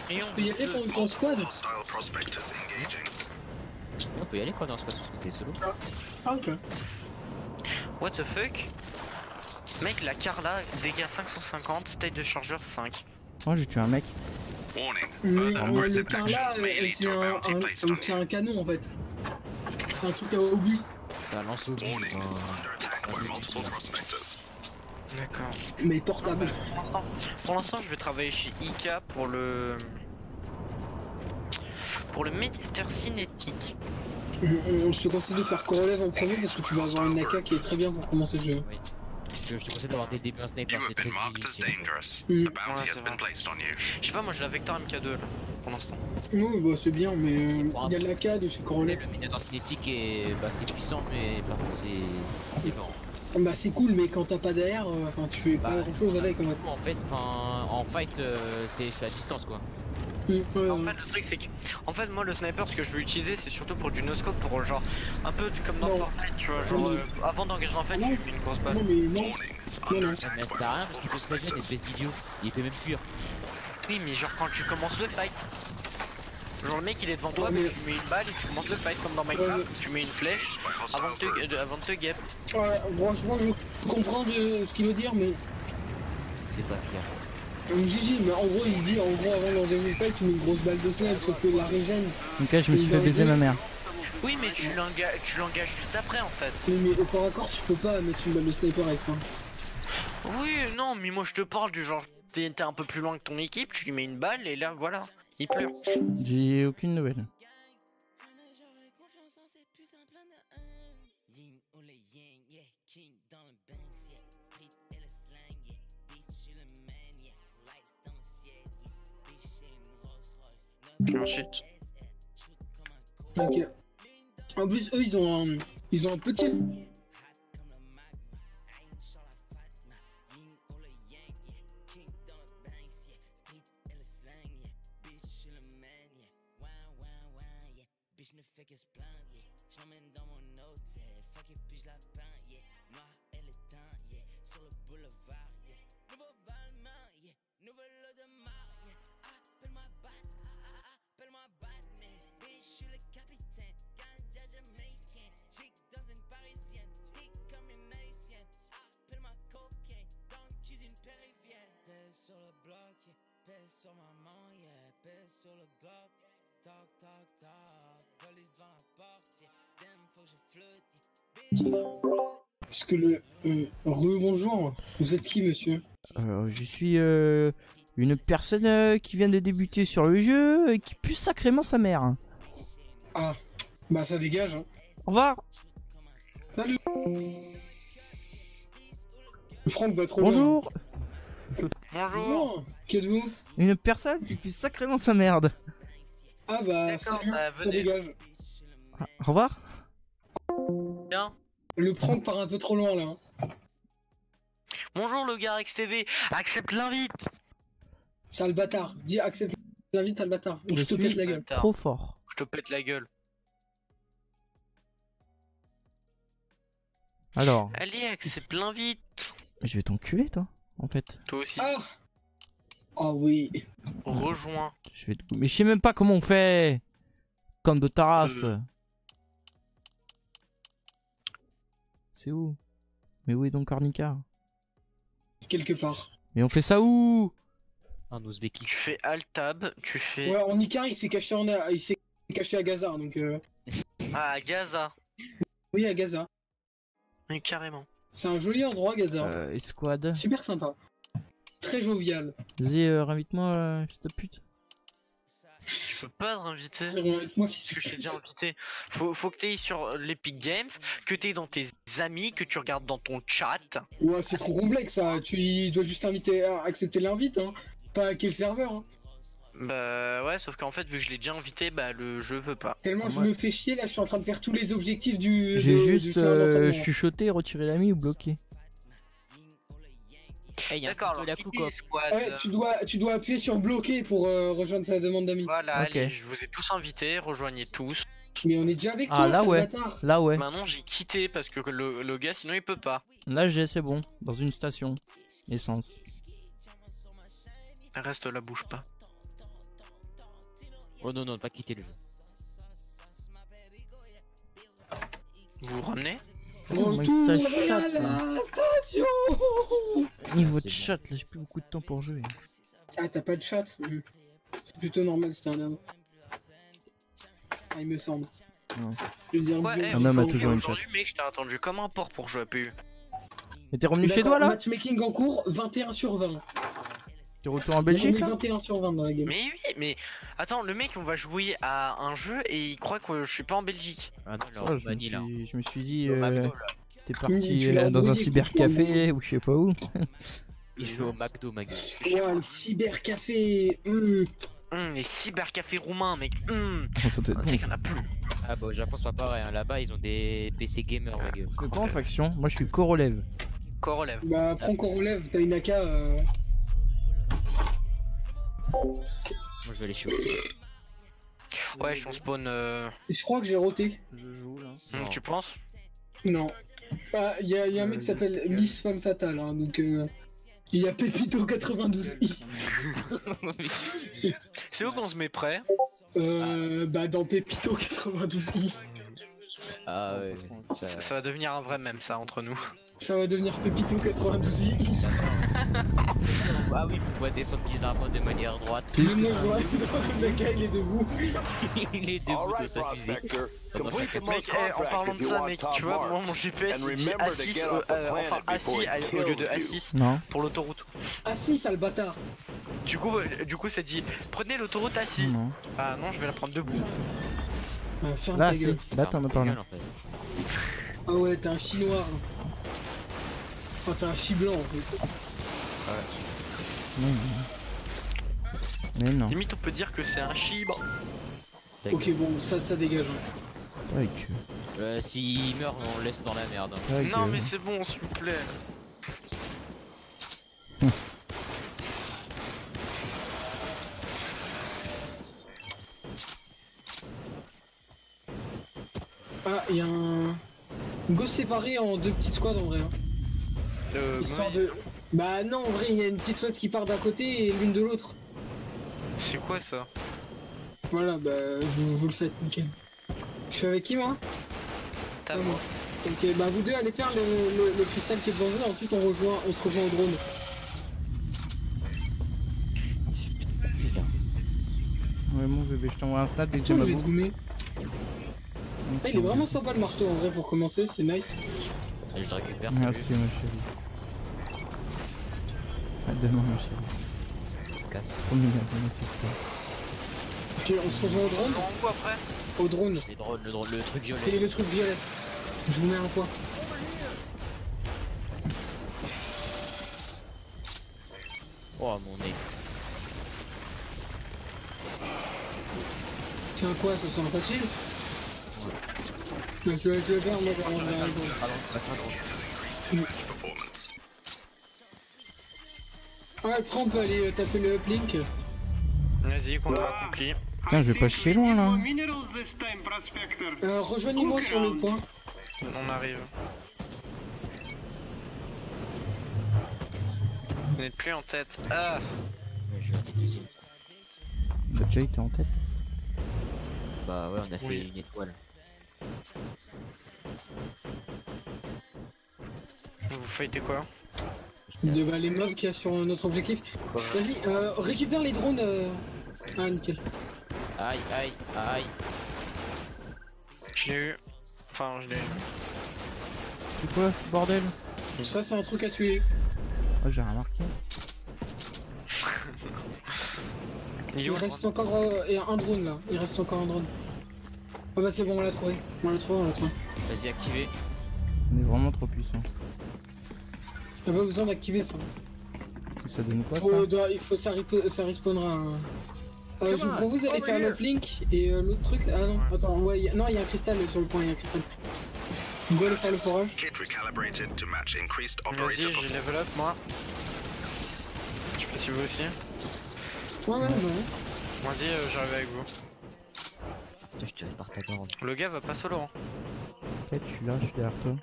Et on Tu peux y aller pour une grosse squad Hostile prospectors engaging. On peut y aller quoi dans ce parce que t'es solo. Ah, ok. What the fuck? Mec, la Carla, dégâts 550, state de chargeur 5. Oh, j'ai tué un mec. Mais euh, le may euh, c'est un, un- canon en fait. C'est un truc à obus. Ça lance au euh. D'accord. Mais portable. Pour l'instant, pour l'instant, je vais travailler chez Ika pour le pour le médiateur cinétique. Mm, mm, Je te conseille de faire Korolev en premier parce que tu vas avoir une Naka qui est très bien pour commencer le jeu. Parce que je te conseille d'avoir dès le début un sniper, c'est très difficile. Mm. A bounty Ouais, has c'est been vrai. placed on you. Je sais pas, moi j'ai la Vector MK2 là, pour l'instant. Oui, bah c'est bien, mais euh, il y a de la CAD chez Korolev. Le médiateur cinétique est bah, c'est puissant, mais par contre c'est c'est lent. Bah c'est cool, mais quand t'as pas d'air, euh, enfin tu fais pas Bah, grand chose avec en fait. En fait, en fight, euh, c'est je suis à distance quoi. En fait, le truc c'est que, en fait, moi le sniper, ce que je veux utiliser, c'est surtout pour du no-scope, pour genre un peu comme dans. Fortnite, tu vois, genre euh, avant d'engager en fait, Non. tu mets une grosse balle. Non mais non, non, Mais ça by sert à rien parce qu'il peut se prospectors. espèce d'idiot. Il peut même fuir. Oui, mais genre quand tu commences le fight. Genre le mec il est devant toi, Ouais, mais mais- tu mets une balle et tu commences le fight comme dans Minecraft, tu mets une flèche avant de te, euh, avant de te guêpe. Ouais, franchement je comprends de- ce qu'il veut dire, mais C'est pas clair. Euh, Gigi, mais en gros il dit en gros avant d'engager le fight tu mets une grosse balle de snipe, sauf que la régène, Ok, je me suis fait baiser ma mère. Oui, mais tu l'engages, tu l'engages juste après en fait. oui, mais au corps à corps tu peux pas mettre une balle de sniper avec ça. Oui, non, mais moi je te parle du genre, t'es t'es un peu plus loin que ton équipe, tu lui mets une balle et là voilà, il pleure. J'ai aucune nouvelle. Ensuite, Ok. En plus eux ils ont ils ont un petit Parce que le euh, re-bonjour, vous êtes qui monsieur? Euh, je suis euh, une personne euh, qui vient de débuter sur le jeu et qui pue sacrément sa mère. Ah, bah ça dégage hein. Au revoir. Salut Franck va trop Bonjour. bonjour. Bonjour Qui êtes-vous Une personne qui pue sacrément sa merde. Ah bah salut, bah, ça dégage. Ah, Au revoir. Bien. Le prank part un peu trop loin là. hein. Bonjour le gars XTV, accepte l'invite. Sale bâtard. Dis accepte l'invite sale bâtard. Ou je, Je te pète la gueule. Bâtard. Trop fort. Je te pète la gueule. Alors, Allez, accepte l'invite. je vais t'enculer toi, en fait. Toi aussi. Ah Ah oui. Rejoins. Je vais te... Mais je sais même pas comment on fait. Comme de ta race. Euh. C'est où? Mais où est donc Arnica Quelque part. Mais on fait ça où? En Ouzbéki. Tu fais Alt Tab, tu fais Ouais, en Icar il s'est caché en il s'est caché à Gaza donc euh... ah Gaza. oui à Gaza. Mais carrément. C'est un joli endroit Gaza. euh, Esquad. Super sympa. Très jovial. Vas-y, euh, invite-moi, euh, fils de pute. Je peux pas te réinviter. Moi fils Parce que je t'ai déjà invité. Faut, faut que t'ailles sur l'Epic Games, que t'ailles dans tes amis, que tu regardes dans ton chat. Ouais, c'est trop complexe ça. Tu dois juste inviter à accepter l'invite hein. Pas à quel serveur hein. Bah ouais, sauf qu'en fait, vu que je l'ai déjà invité, bah le jeu veut pas. Tellement je me fais chier là, je suis en train de faire tous les objectifs du. J'ai juste euh, chuchoté, retiré l'ami ou bloqué. Eh, y a un D'accord, squads. Ouais, tu dois, tu dois appuyer sur bloquer pour euh, rejoindre sa demande d'amis. Voilà, Ok. allez, je vous ai tous invités, rejoignez tous. Mais on est déjà avec Ah, toi, là, ouais. bâtard. Là, ouais. Maintenant, j'ai quitté parce que le, le gars, sinon, il peut pas. Là, j'ai, c'est bon. Dans une station. Essence. Reste là, bouge pas. Oh non, non, pas quitter le jeu. Vous vous ramenez Oh, mec, Retour ça chatte, la station Niveau de chat, là, j'ai plus beaucoup de temps pour jouer. Ah, t'as pas de chat Mhm. C'est plutôt normal, c'était un homme. Ah, il me semble. Non. Je veux dire, Ouais, bio- eh, Un homme a toujours une Aujourd'hui, mec, je t'ai attendu comme un porc pour jouer à PU. Mais t'es revenu chez toi, là? Matchmaking en cours, 21 sur 20. T'es retour en Belgique, est là 21 sur 20 dans la game. Mais oui, mais attends, le mec, on va jouer à un jeu et il croit que je suis pas en Belgique. Ah non, leur je, me suis, je me suis dit, euh, McDo, là. t'es parti euh, dans un cybercafé ou je sais pas où. (laughs) Il joue au McDo, ma gueule. Ouais, le cybercafé. hmm. Hum, les cybercafés roumains, mec. On y en a plus. Ah bah au Japon c'est pas pareil, hein. là-bas ils ont des PC gamers ma gueule. C'est quoi en faction Moi, je suis Korolev. Korolev. Bah, prends relève, t'as une AK. euh, Moi je vais aller chez Ouais, je suis en spawn. Euh... Je crois que j'ai roté. Je joue, là. Non. tu penses? Non. Ah, il y a, y a un Euh, mec qui je s'appelle. Miss Femme Fatale, hein, donc. euh, Il y a Pépito (laughs) 92i. (laughs) C'est où qu'on se met prêt? Euh, bah, dans Pépito 92i. Ah ouais. ça, ça va devenir un vrai mème, ça, entre nous. Ça va devenir Pépito 92i. Ah oui, vous pouvez descendre bizarrement de manière droite. Le le gars il est debout. (laughs) Il est debout de Mec, most eh, en parlant de ça, mec, tu vois, moi mon GPS il dit A6, euh, euh, enfin before A6 it à- au lieu de kills you. A6 Non. pour l'autoroute. Ah si, sale bâtard. Du coup, euh, du coup, ça dit prenez l'autoroute A6. Non. Ah non, je vais la prendre debout. Ah, ferme Là, ta gueule. Là, t'en as parlé. Gueule, en fait. Ah ouais, t'es un chinois. Enfin, t'es un chi blanc en fait. Non. Mais non. Limite, on peut dire que c'est un chibre. Ok, bon, ça, ça dégage. hein. Ouais, que- Euh, S'il meurt, on le laisse dans la merde. hein. ouais, Non, que- mais c'est bon, s'il vous plaît. Ah, il y a un. Go séparé en deux petites squads en vrai. hein. Euh, Histoire de. Bah non, en vrai, il y a une petite squad qui part d'un côté et l'une de l'autre. C'est quoi ça? Voilà, bah vous, vous le faites, nickel. Je suis avec qui moi? T'as moi. Ok, bah vous deux allez faire le, le- le cristal qui est devant vous, et ensuite on rejoint, on se rejoint au drone. Ouais, mon bébé, je t'envoie un snap dès que j'ai ma vais te bouffe. gommer. Ah, il est vraiment sympa le marteau en vrai pour commencer, c'est nice. Allez, je le récupère, Merci, ma chérie. À demain, ma chérie. Casse. Trop mignon, merci. Ok, on se rejoint au drone On quoi après Au drone. Les drones, le drone, le truc C'est violet. le truc violet. Je vous mets un point. Oh mon nez. C'est un quoi, ça sent facile Non, je, je le Performance. Ouais, après on peut aller euh, taper le uplink. Vas-y, contrat accompli. Putain, je vais pas chier loin là. Euh, rejoignez-moi sur le point. On arrive. Vous n'êtes plus en tête. Ah Ouais, je vais aller deuxième. Bah, déjà, il était en tête. Bah ouais, on a fait une étoile. Vous fightez quoi De bah, les mobs qu'il y a sur notre objectif. Vas-y, euh, récupère les drones. Euh... Ah, nickel. Aïe, aïe, aïe. Je l'ai eu. Enfin, je l'ai eu. C'est quoi ce bordel Ça, c'est un truc à tuer. Oh, j'ai remarqué. (laughs) Il reste encore euh, et un drone là. Il reste encore un drone. Ah bah c'est bon, on l'a trouvé. On l'a trouvé, on l'a trouvé. Vas-y, activez. On est vraiment trop puissant. Y'a pas besoin d'activer ça. Ça donne quoi ça Faut, doit- il faut, ça, ça respawnera. hein. Euh, je vous propose d'aller faire l'uplink et euh, l'autre truc. Ah non, attends, ouais, y a- non, il y a un cristal sur le point, il y a un cristal. On doit aller faire le forage. Kit recalibrated to match increased Vas-y, j'ai level up moi. Si vous aussi. Ouais, ouais, ouais. Vas-y, euh, j'arrive avec vous. Putain, je tirais par ta gorge. Le gars va pas solo. Hein. Ok, je suis là, je suis derrière toi.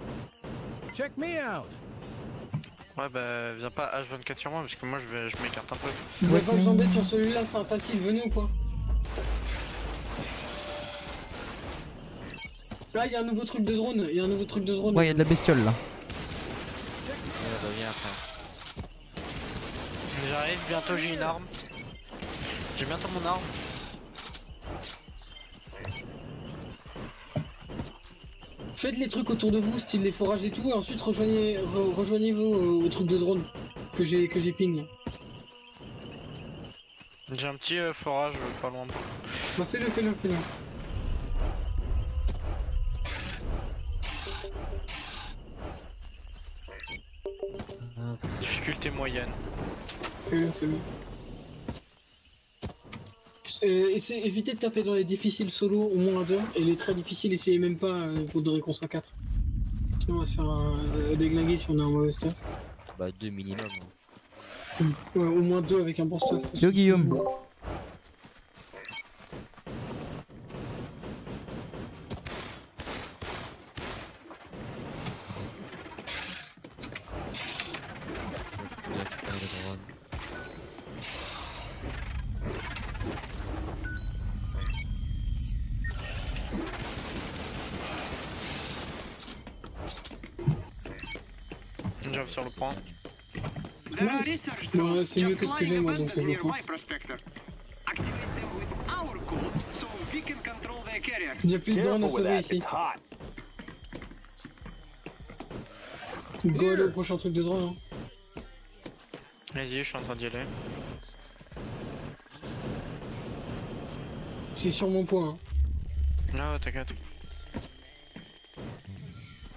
Check me out. Ouais, bah viens pas H24 sur moi parce que moi je vais, je m'écarte un peu. Vous Ouais, n'avez pas besoin d'être sur celui-là, c'est un facile, venez ou quoi Là, il y a un nouveau truc de drone, il y a un nouveau truc de drone. Ouais, il y a de la bestiole là. Ouais, bah viens après. J'arrive, bientôt j'ai une arme. J'ai bientôt mon arme. Faites les trucs autour de vous, style les forages et tout, et ensuite rejoignez, re- rejoignez-vous au, au truc de drone que j'ai que j'ai ping. J'ai un petit euh, forage euh, pas loin Bah fais-le, fais-le, fais-le. Difficulté moyenne. Fais-le, fais-le. Euh, essaie- évitez de taper dans les difficiles solo au moins à deux, et les très difficiles essayez même pas, il faudrait qu'on soit quatre. Sinon on va se faire un, euh, déglinguer si on a un mauvais stuff. Bah, deux minimum. Ouais, au moins deux avec un bon stuff. Yo Guillaume. Je vais récupérer le drone. J'arrive sur le point. There are Nice. research Bah, drones c'est mieux que ce que j'ai, moi, donc je le prends. Il y a plus de drone à sauver ici. Go aller au prochain truc de drone. Hein. Vas-y, je suis en train d'y aller. C'est sur mon point. Hein. Ah ouais, t'inquiète.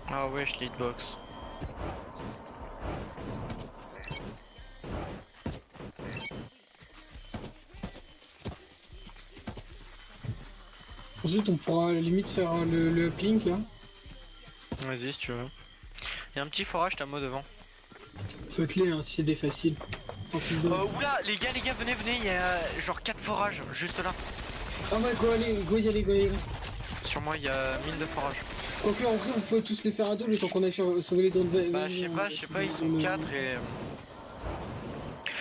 Ah ouais, je leadbox. Ensuite on pourra à la limite faire euh, le, le uplink là. Vas-y si tu veux. Y'a un petit forage, t'as mot devant. Faites-les hein, si c'est des faciles. De- Euh, oula, les gars, les gars, venez, venez, il y a genre 4 forages juste là. Ah ouais, go aller, go y aller, go y aller. Sur moi, il y a mine de forage. Quoique en vrai on peut tous les faire à deux le temps qu'on aille sur- sauver les drones. Va- Bah, je sais pas, je sais pas, ils euh, sont 4 et.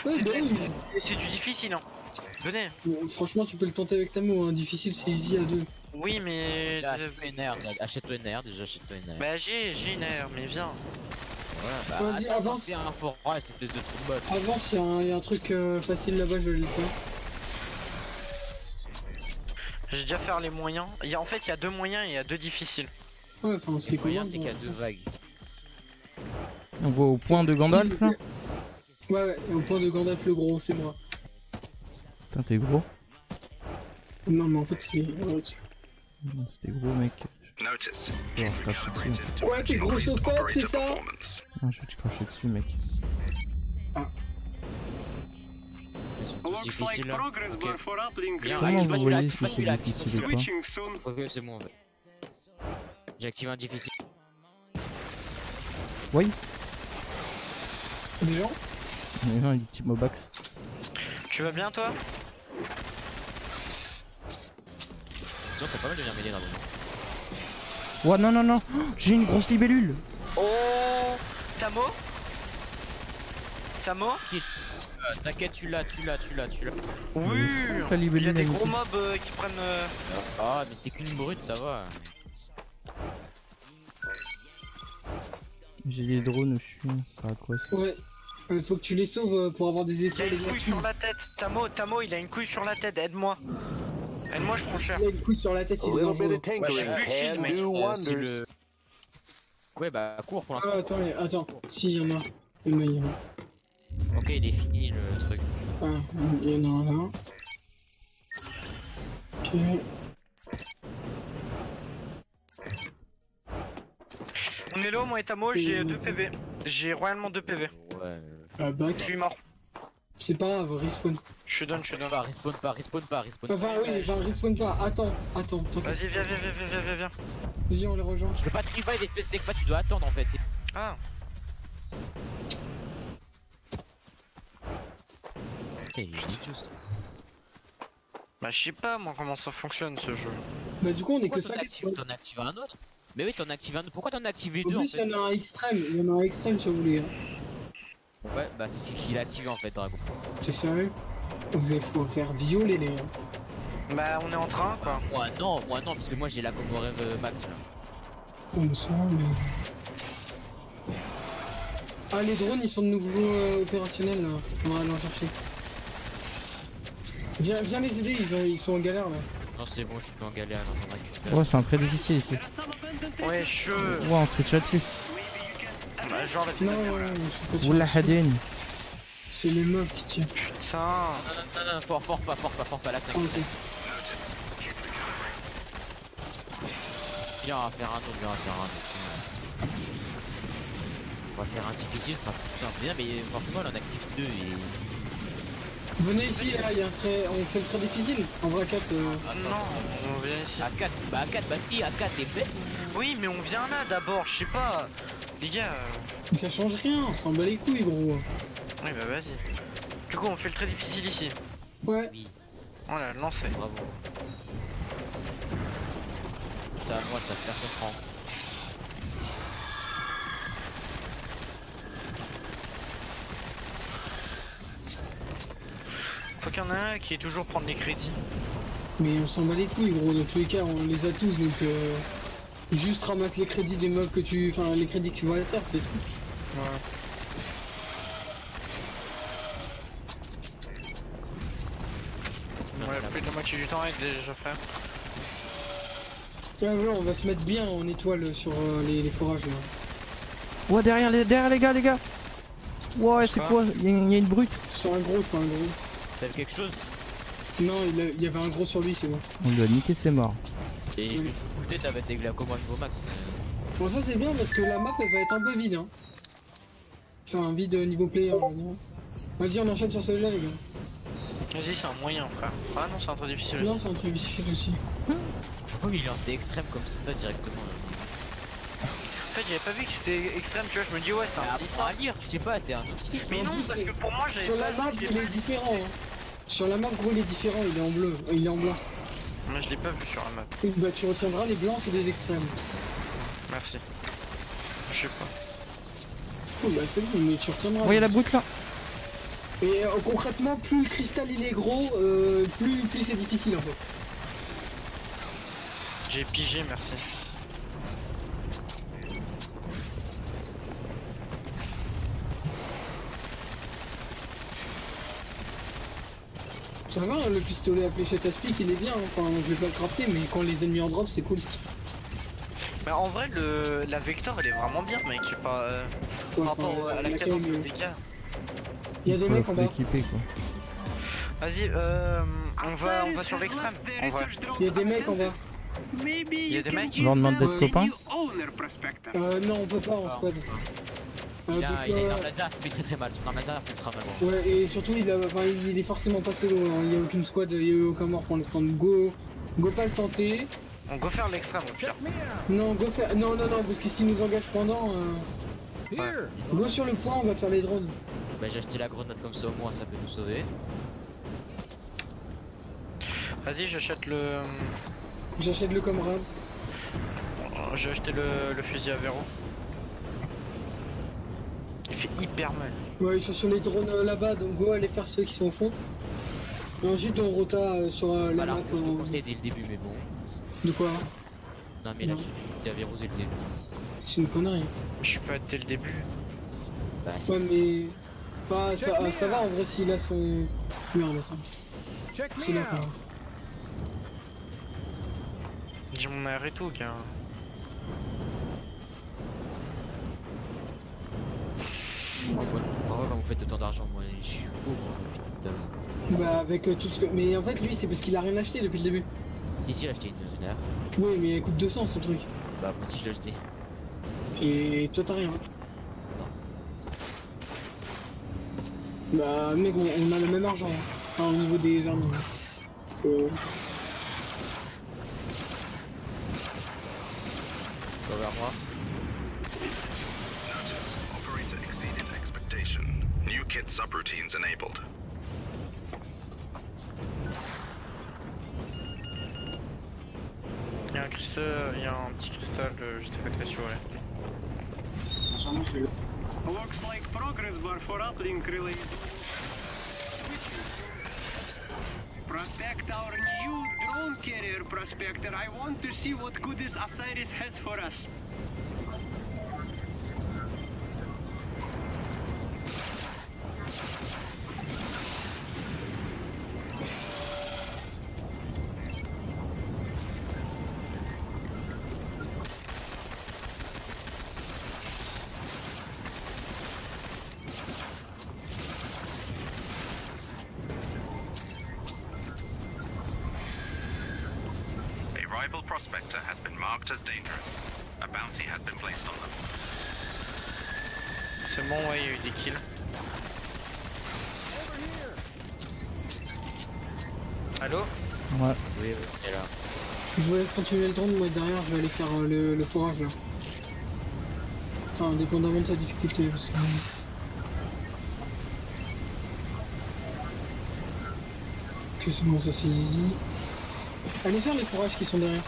Ouais, C'est bah oui. c'est du difficile, hein. Venez. Bon, Franchement tu peux le tenter avec ta mot, hein. difficile c'est easy à deux. Oui, mais. Achète-toi une air, achète-toi une air, déjà achète-toi une air. Bah, j'ai, j'ai une air, mais viens. Voilà, bah, Vas-y, avance. C'est un espèce de trou de botte. Avance, il y, a un- y a un truc euh, facile là-bas, je vais le faire. J'ai déjà fait les moyens. Il y a, en fait, il y a deux moyens et il y a deux difficiles. Ouais, enfin c'est Le moyen, combien c'est qu'il y a deux vagues. On voit au point de Gandalf là Ouais, ouais, au point de Gandalf le gros, c'est moi. Putain, t'es gros. Non, mais en fait c'est. C'était gros, mec. Notice. Je vais te cracher dessus. Ouais, t'es gros au fait, c'est ça. Ah, je vais te cracher dessus, mec. Like difficiles là. Bien, Comment vous voyez si c'est difficile ou pas. Ok, c'est bon en fait. J'active un difficile. Oui Des gens Il y a un petit Mobax. Tu vas bien, toi? Sinon, c'est pas mal de venir m'aider là. Oh non, non, non J'ai une grosse libellule Oh Tamo Tamo Euh, T'inquiète, tu l'as, tu l'as, tu l'as, tu l'as. Oui La Il y a des gros mobs euh, qui prennent. euh, Ah, mais c'est qu'une brute, ça va. J'ai les drones, je suis. Ça à quoi ça Ouais. Il faut que tu les sauves euh, pour avoir des Il a une couille sur la tête. Tamo, Tamo, il a une couille sur la tête. Aide-moi. Aide-moi, je prends cher. Il a une couille sur la tête, il est tinkering j'ai plus de shield, mec. do Euh, le. Ouais, bah, cours pour Ah, l'instant. attends, y- attends. Si, il y en a. Il y en a, il y en a. Ok, il est fini le truc. Ah, il y en a un là. Ok. On est là, moi et Tamo, j'ai 2 PV. J'ai royalement 2 PV. Ouais. euh, Ah, back. Je suis mort. C'est pas grave, respawn. Je suis done, je suis done. Pas, respawn pas, respawn pas, respawn Enfin, pas. oui, enfin, respawn pas. Attends, attends, t'inquiète. Vas-y, viens, viens, viens, viens, viens, viens, viens. Vas-y, on les rejoint. Tu peux pas te revive espèce de pas, tu dois attendre en fait. Ah juste. Bah je sais pas moi comment ça fonctionne ce jeu. Bah, du coup, on est que Pourquoi 5 t'en actives, t'en actives un autre? Mais oui, t'en actives un autre. Pourquoi t'en as activé En deux en plus, il fait y en a un extrême. Il y en a un extrême si vous voulez. Ouais, bah c'est ce qu'il a activé en fait, Dragon. C'est sérieux? Vous allez faut faire violer les. Bah on est en train quoi. Moi non, moi non, parce que moi j'ai la Comorev euh, Max là. On sent, mais. Ah, les drones ils sont de nouveau euh, opérationnels là. Faudra aller en chercher. Viens, viens les aider, ils, ont- ils sont en galère là. Non, c'est bon, je suis plus en galère, là, on récupère. Ouais, c'est un très difficile ici. Ouais je. Ouais, on switch là-dessus. Genre la Non, Oula. C'est les meufs qui tirent. Putain. Non, non, non, non, fort, fort, pas, fort, pas, fort, pas, là, Ah, 5. ok. Viens, on va faire un autre, viens, on va faire un autre. On va faire un difficile, ce sera plus simple. Bien, mais forcément, on en active deux et. Venez ici, là, il y a un trait. On fait le très difficile. En vrai, 4. Euh... Non, on vient ici. À 4, bah à 4, bah si, à 4, t'es bête. Oui mais on vient là d'abord, je sais pas. Les gars. Mais ça change rien, on s'en bat les couilles, gros. Oui bah vas-y. Du coup on fait le très difficile ici. Ouais. Oui, Voilà, lancé. bravo. Ça, moi, ça personne prend. Faut qu'il y en ait un qui est toujours prendre les crédits. Mais on s'en bat les couilles, gros. Dans tous les cas, on les a tous, donc. Euh... Juste ramasse les crédits des mobs que tu. Enfin, les crédits que tu vois à la terre, c'est tout. Ouais. Ouais, plus de la moitié du temps est déjà fait. Tiens, voilà, on va se mettre bien en étoile sur euh, les, les forages là. Ouais, derrière les, derrière les gars, les gars. Ouais, c'est quoi? Il y, a- il y a une brute. C'est un gros, c'est un gros. T'as quelque chose? Non, il, a- il y avait un gros sur lui, c'est bon. On lui a niqué ses morts. Et je été avec la Comorev au Max. Bon, ça c'est bien parce que la map elle va être un peu vide. Hein. Enfin, vide euh, niveau player. je. Vas-y, on enchaîne sur celui-là, les gars. Vas-y, c'est un moyen, frère. Ah non, c'est un truc difficile aussi. Non, c'est un truc difficile aussi. Pourquoi il lance des extrêmes comme ça directement là En fait, j'avais pas vu que c'était extrême, tu vois. Je me dis, ouais, c'est un petit apprends à lire, tu sais pas, t'es un. Mais En non, parce que pour moi, j'avais Sur la pas map, vu. il est différent. Hein. Sur la map, gros, il est différent. Il est en bleu. Il est en blanc. Moi, je l'ai pas vu sur la map. Et bah, tu retiendras les blancs et des extrêmes. Merci. Je sais pas. Oh, bah, c'est bon, mais tu retiendras. Y a la brute là. Et euh, concrètement, plus le cristal il est gros, euh, plus, plus c'est difficile en fait. J'ai pigé, merci. Ça va, le pistolet à fléchette à speak il est bien. Enfin, je vais pas le crafter, mais quand les ennemis en drop, c'est cool. Mais en vrai, le... la Vector, elle est vraiment bien, mec. Par, euh, Ouais, par rapport à la la cadence de euh, dégâts. Il y a des mecs en bas. quoi. Vas-y, euh, on va, on va sur l'extrême. On va. Il y a des mecs en bas. Il y a des mecs On leur demande d'être copains. Euh, non, on peut pas en squad. Euh, Il a, donc, il a une euh, arme laser qui fait très très mal, son arme laser fait très mal. gros. Ouais, et surtout, il, a, enfin, il est forcément pas solo. hein. Il y a aucune squad, il y a eu aucun mort pour l'instant. Go, go pas le tenter. On va faire l'extrême au pire. Non, go faire. Non, non, non, parce que s'il nous engage pendant. euh, Here. Go sur le point, on va faire les drones. Bah j'ai acheté la grenade comme ça au moins ça peut nous sauver. Vas-y, j'achète le. J'achète le comrade. J'ai acheté le, le fusil à verrou. Il fait hyper mal. Ouais, ils sont sur les drones euh, là-bas, donc go aller faire ceux qui sont au fond. Et ensuite, on rota euh, sur euh, la Voilà, map. je te euh, conseille dès le début mais bon. De quoi? Non mais là je t'avais verrouillé le début. C'est une connerie. Je suis pas dès le début. Bah. Ouais, mais. Enfin, ça, ça va en vrai s'il a son. Merde, attends. C'est là quoi. J'ai mon air et tout, gars. Moi, quand vous faites autant d'argent moi je suis pauvre putain. Bah, avec euh, tout ce que. Mais en fait, lui, c'est parce qu'il a rien acheté depuis le début. Si si j'ai acheté une, heure. Oui, mais elle coûte 200 son truc. Bah moi aussi je l'ai acheté. Et toi, t'as rien. Bah, mec, on, on a le même argent. hein. Enfin, au niveau des armes. Euh, vers moi. kit subroutines enabled. Il y a un cristal, il y a un petit cristal juste à côté sur les. Looks like progress bar for uplink release. Protect our new drone carrier, Prospector. I want to see what goodies Osiris has for us. Continuer le drone, moi derrière je vais aller faire euh, le, forage là. Enfin, dépendamment de sa difficulté. Parce que... Que c'est bon, ça c'est easy. Allez faire les forages qui sont derrière.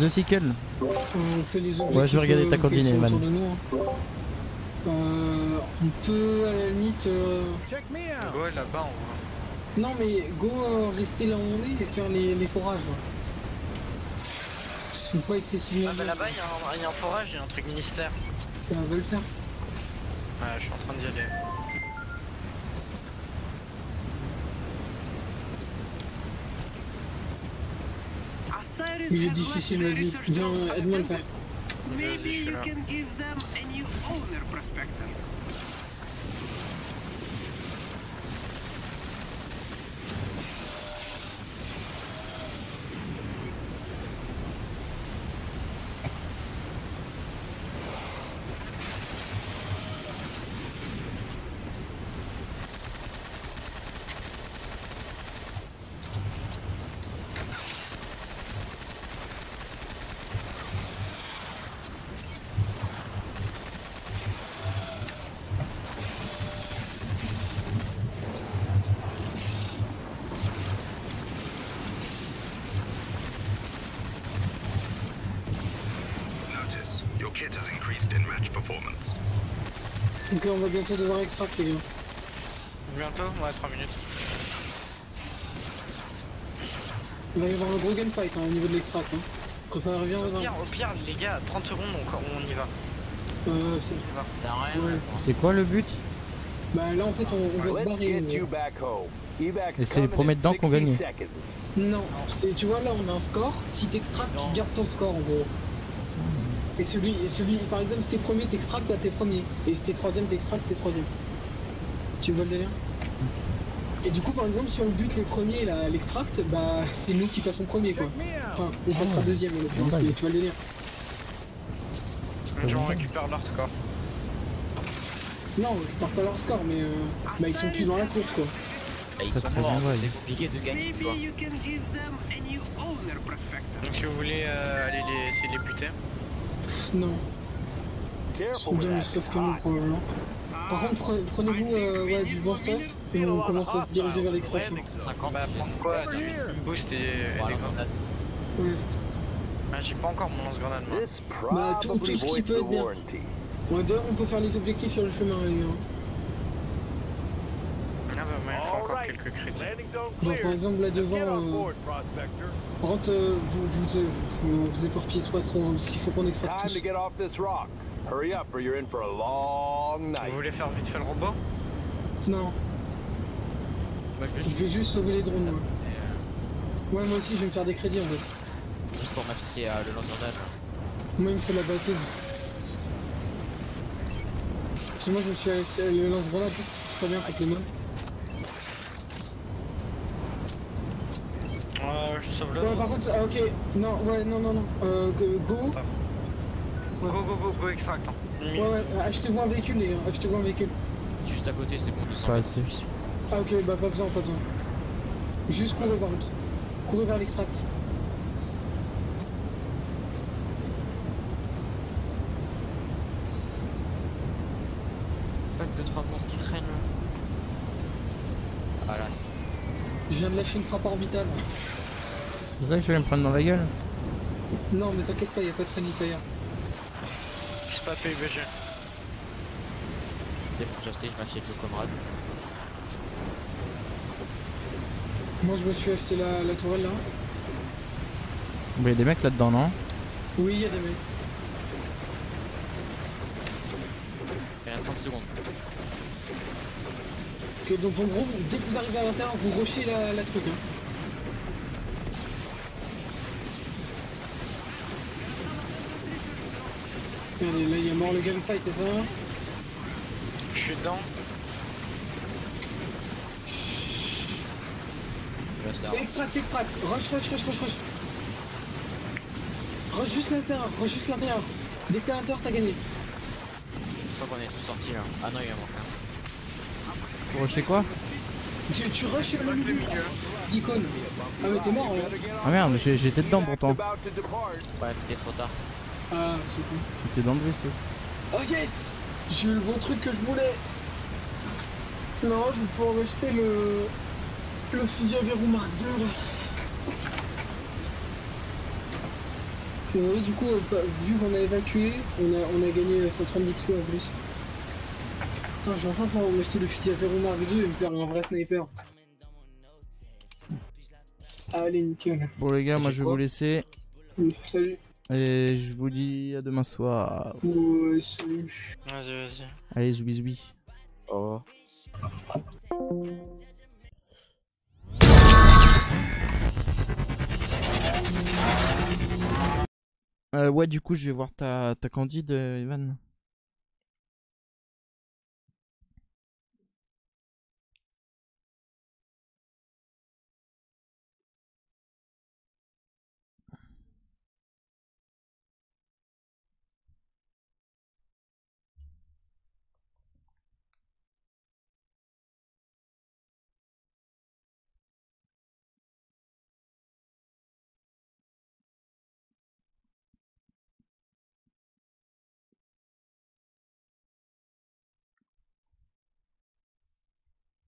The Sickle. On fait les objectifs. Ouais, je vais regarder ta euh, de nous, hein. Euh, on peut à la limite. euh, Check me out. Go là-bas en vrai. Non mais go euh, rester là où on est et faire les, les forages. Ils sont pas excessivement. Ah bah là-bas il y, a un- il y a un forage, il y a un truc mystère. On va le faire. Ouais, je suis en train d'y aller. Il est difficile, vas-y. Viens, aide-moi le faire. Maybe you can give them a new owner, Prospector. On va bientôt devoir extract les gars. Bientôt Ouais, 3 minutes. Il va y avoir un gros gunfight hein, au niveau de l'extract. Hein. Préparez bien Au pire, au pire, les gars, 30 secondes, on, on y va. Euh, c'est-. Ouais. C'est quoi le but? Bah là en fait on, on va se barrer. Evac's Et c'est les premiers dedans qu'on 60 gagne. Non, tu vois là on a un score, si t'extractes tu gardes ton score en gros. Et celui, et celui par exemple si t'es premier t'extractes bah t'es premier. Et si t'es troisième t'extractes t'es troisième. Tu vois le délire? Et du coup par exemple si on bute les premiers l'extract, bah c'est nous qui passons premier quoi. Enfin on passera deuxième en l'occurrence, mais tu vois le délire. Les gens récupèrent leur score. Non on récupère pas leur score mais euh, bah ils sont plus dans la course quoi. Bah, ils Très, sont morts, c'est compliqué de gagner, tu Maybe vois. you can give them a new owner, Prospector. Donc si vous voulez euh, aller les, essayer de les buter. Non, bien that. plus sauf que nous hot. probablement. Par contre pre- prenez-vous euh, ouais, du bon stuff et on commence à se diriger vers l'extraction. 50, Bah prends quoi Une boost et, et des grenades. Ouais. Ah, J'ai pas encore mon lance-grenade Bah, tout- tout ce qui peut être bien. warranty. Ouais, d'ailleurs, on peut faire les objectifs sur le chemin, les gars. Ah bah moi encore quelques crédits. Genre, par exemple, là devant, euh, rentre, euh, vous, vous, vous, vous éparpillez pas trop, hein, parce qu'il faut qu'on extracte tous. to get off this rock. Hurry up or you're in for a long night. Vous voulez faire vite fait le robot? Non, Moi je vais juste sauver les drones, moi. Ouais, moi aussi, je vais me faire des crédits, en fait. juste pour m'afficher euh, le lance-grenade. Moi, il me faut la batteuse. Si moi, je me suis acheté le lance-grenade, c'est très bien contre les mobs. Euh, je sauve le. Ouais, par contre, ah, ok. Non, ouais, non, non, non. Euh, go. Go, Go go go go extract. hein. ouais, ouais, achetez-vous un véhicule, les gars. Achetez-vous un véhicule. Juste à côté, c'est bon, 200 Pas assez. Ah, ok, bah, pas besoin, pas besoin. Juste courez par contre. Courez vers l'extract. Pas que 2-3 monstres qui traînent là. Voilà. Je viens de lâcher une frappe orbitale. C'est ça que je vais me prendre dans la gueule Non, mais t'inquiète pas, y a pas de friendly fire. C'est pas PUBG. C'est bon, je sais, je m'achète le comrade. Moi, je me suis acheté la, la tourelle là. Bon, y a des mecs là-dedans, non? Oui, y a des mecs. Il reste 30 secondes. Ok, donc en gros, dès que vous arrivez à l'intérieur, vous rushez la, la truc. Hein. Regardez, là, il y a mort le gunfight, c'est ça Je suis dedans. Extract, extract. Rush, rush, rush, rush, rush. Rush juste l'intérieur, rush juste l'intérieur. Dès que t'es à l'intérieur, t'as gagné. Je crois qu'on est tous sortis là. Ah non, il en manque un. Pour rusher quoi Tu, tu rushes le milieu. Icône. Ah, mais t'es mort, là. Ah merde, j'ai- j'étais dedans pourtant. Ouais, mais c'était trop tard. Ah, c'est cool. J'étais dans le vaisseau. Oh yes J'ai eu le bon truc que je voulais Non, je vais pouvoir acheter le... Le fusil à verrou Mark II là. Et oui, du coup, euh, vu qu'on a évacué, on a, on a gagné euh, 130 d'XP en plus. Putain, je vais enfin pouvoir m'acheter le fusil à verrou Mark II et me faire un vrai sniper. Allez, nickel. Bon les gars, moi je vais vous laisser. Salut. Et je vous dis à demain soir. Ouais, salut. Vas-y vas-y. Allez, zoubi zoubi. Oh. Euh, ouais, du coup, je vais voir ta, ta candide, euh, Evan.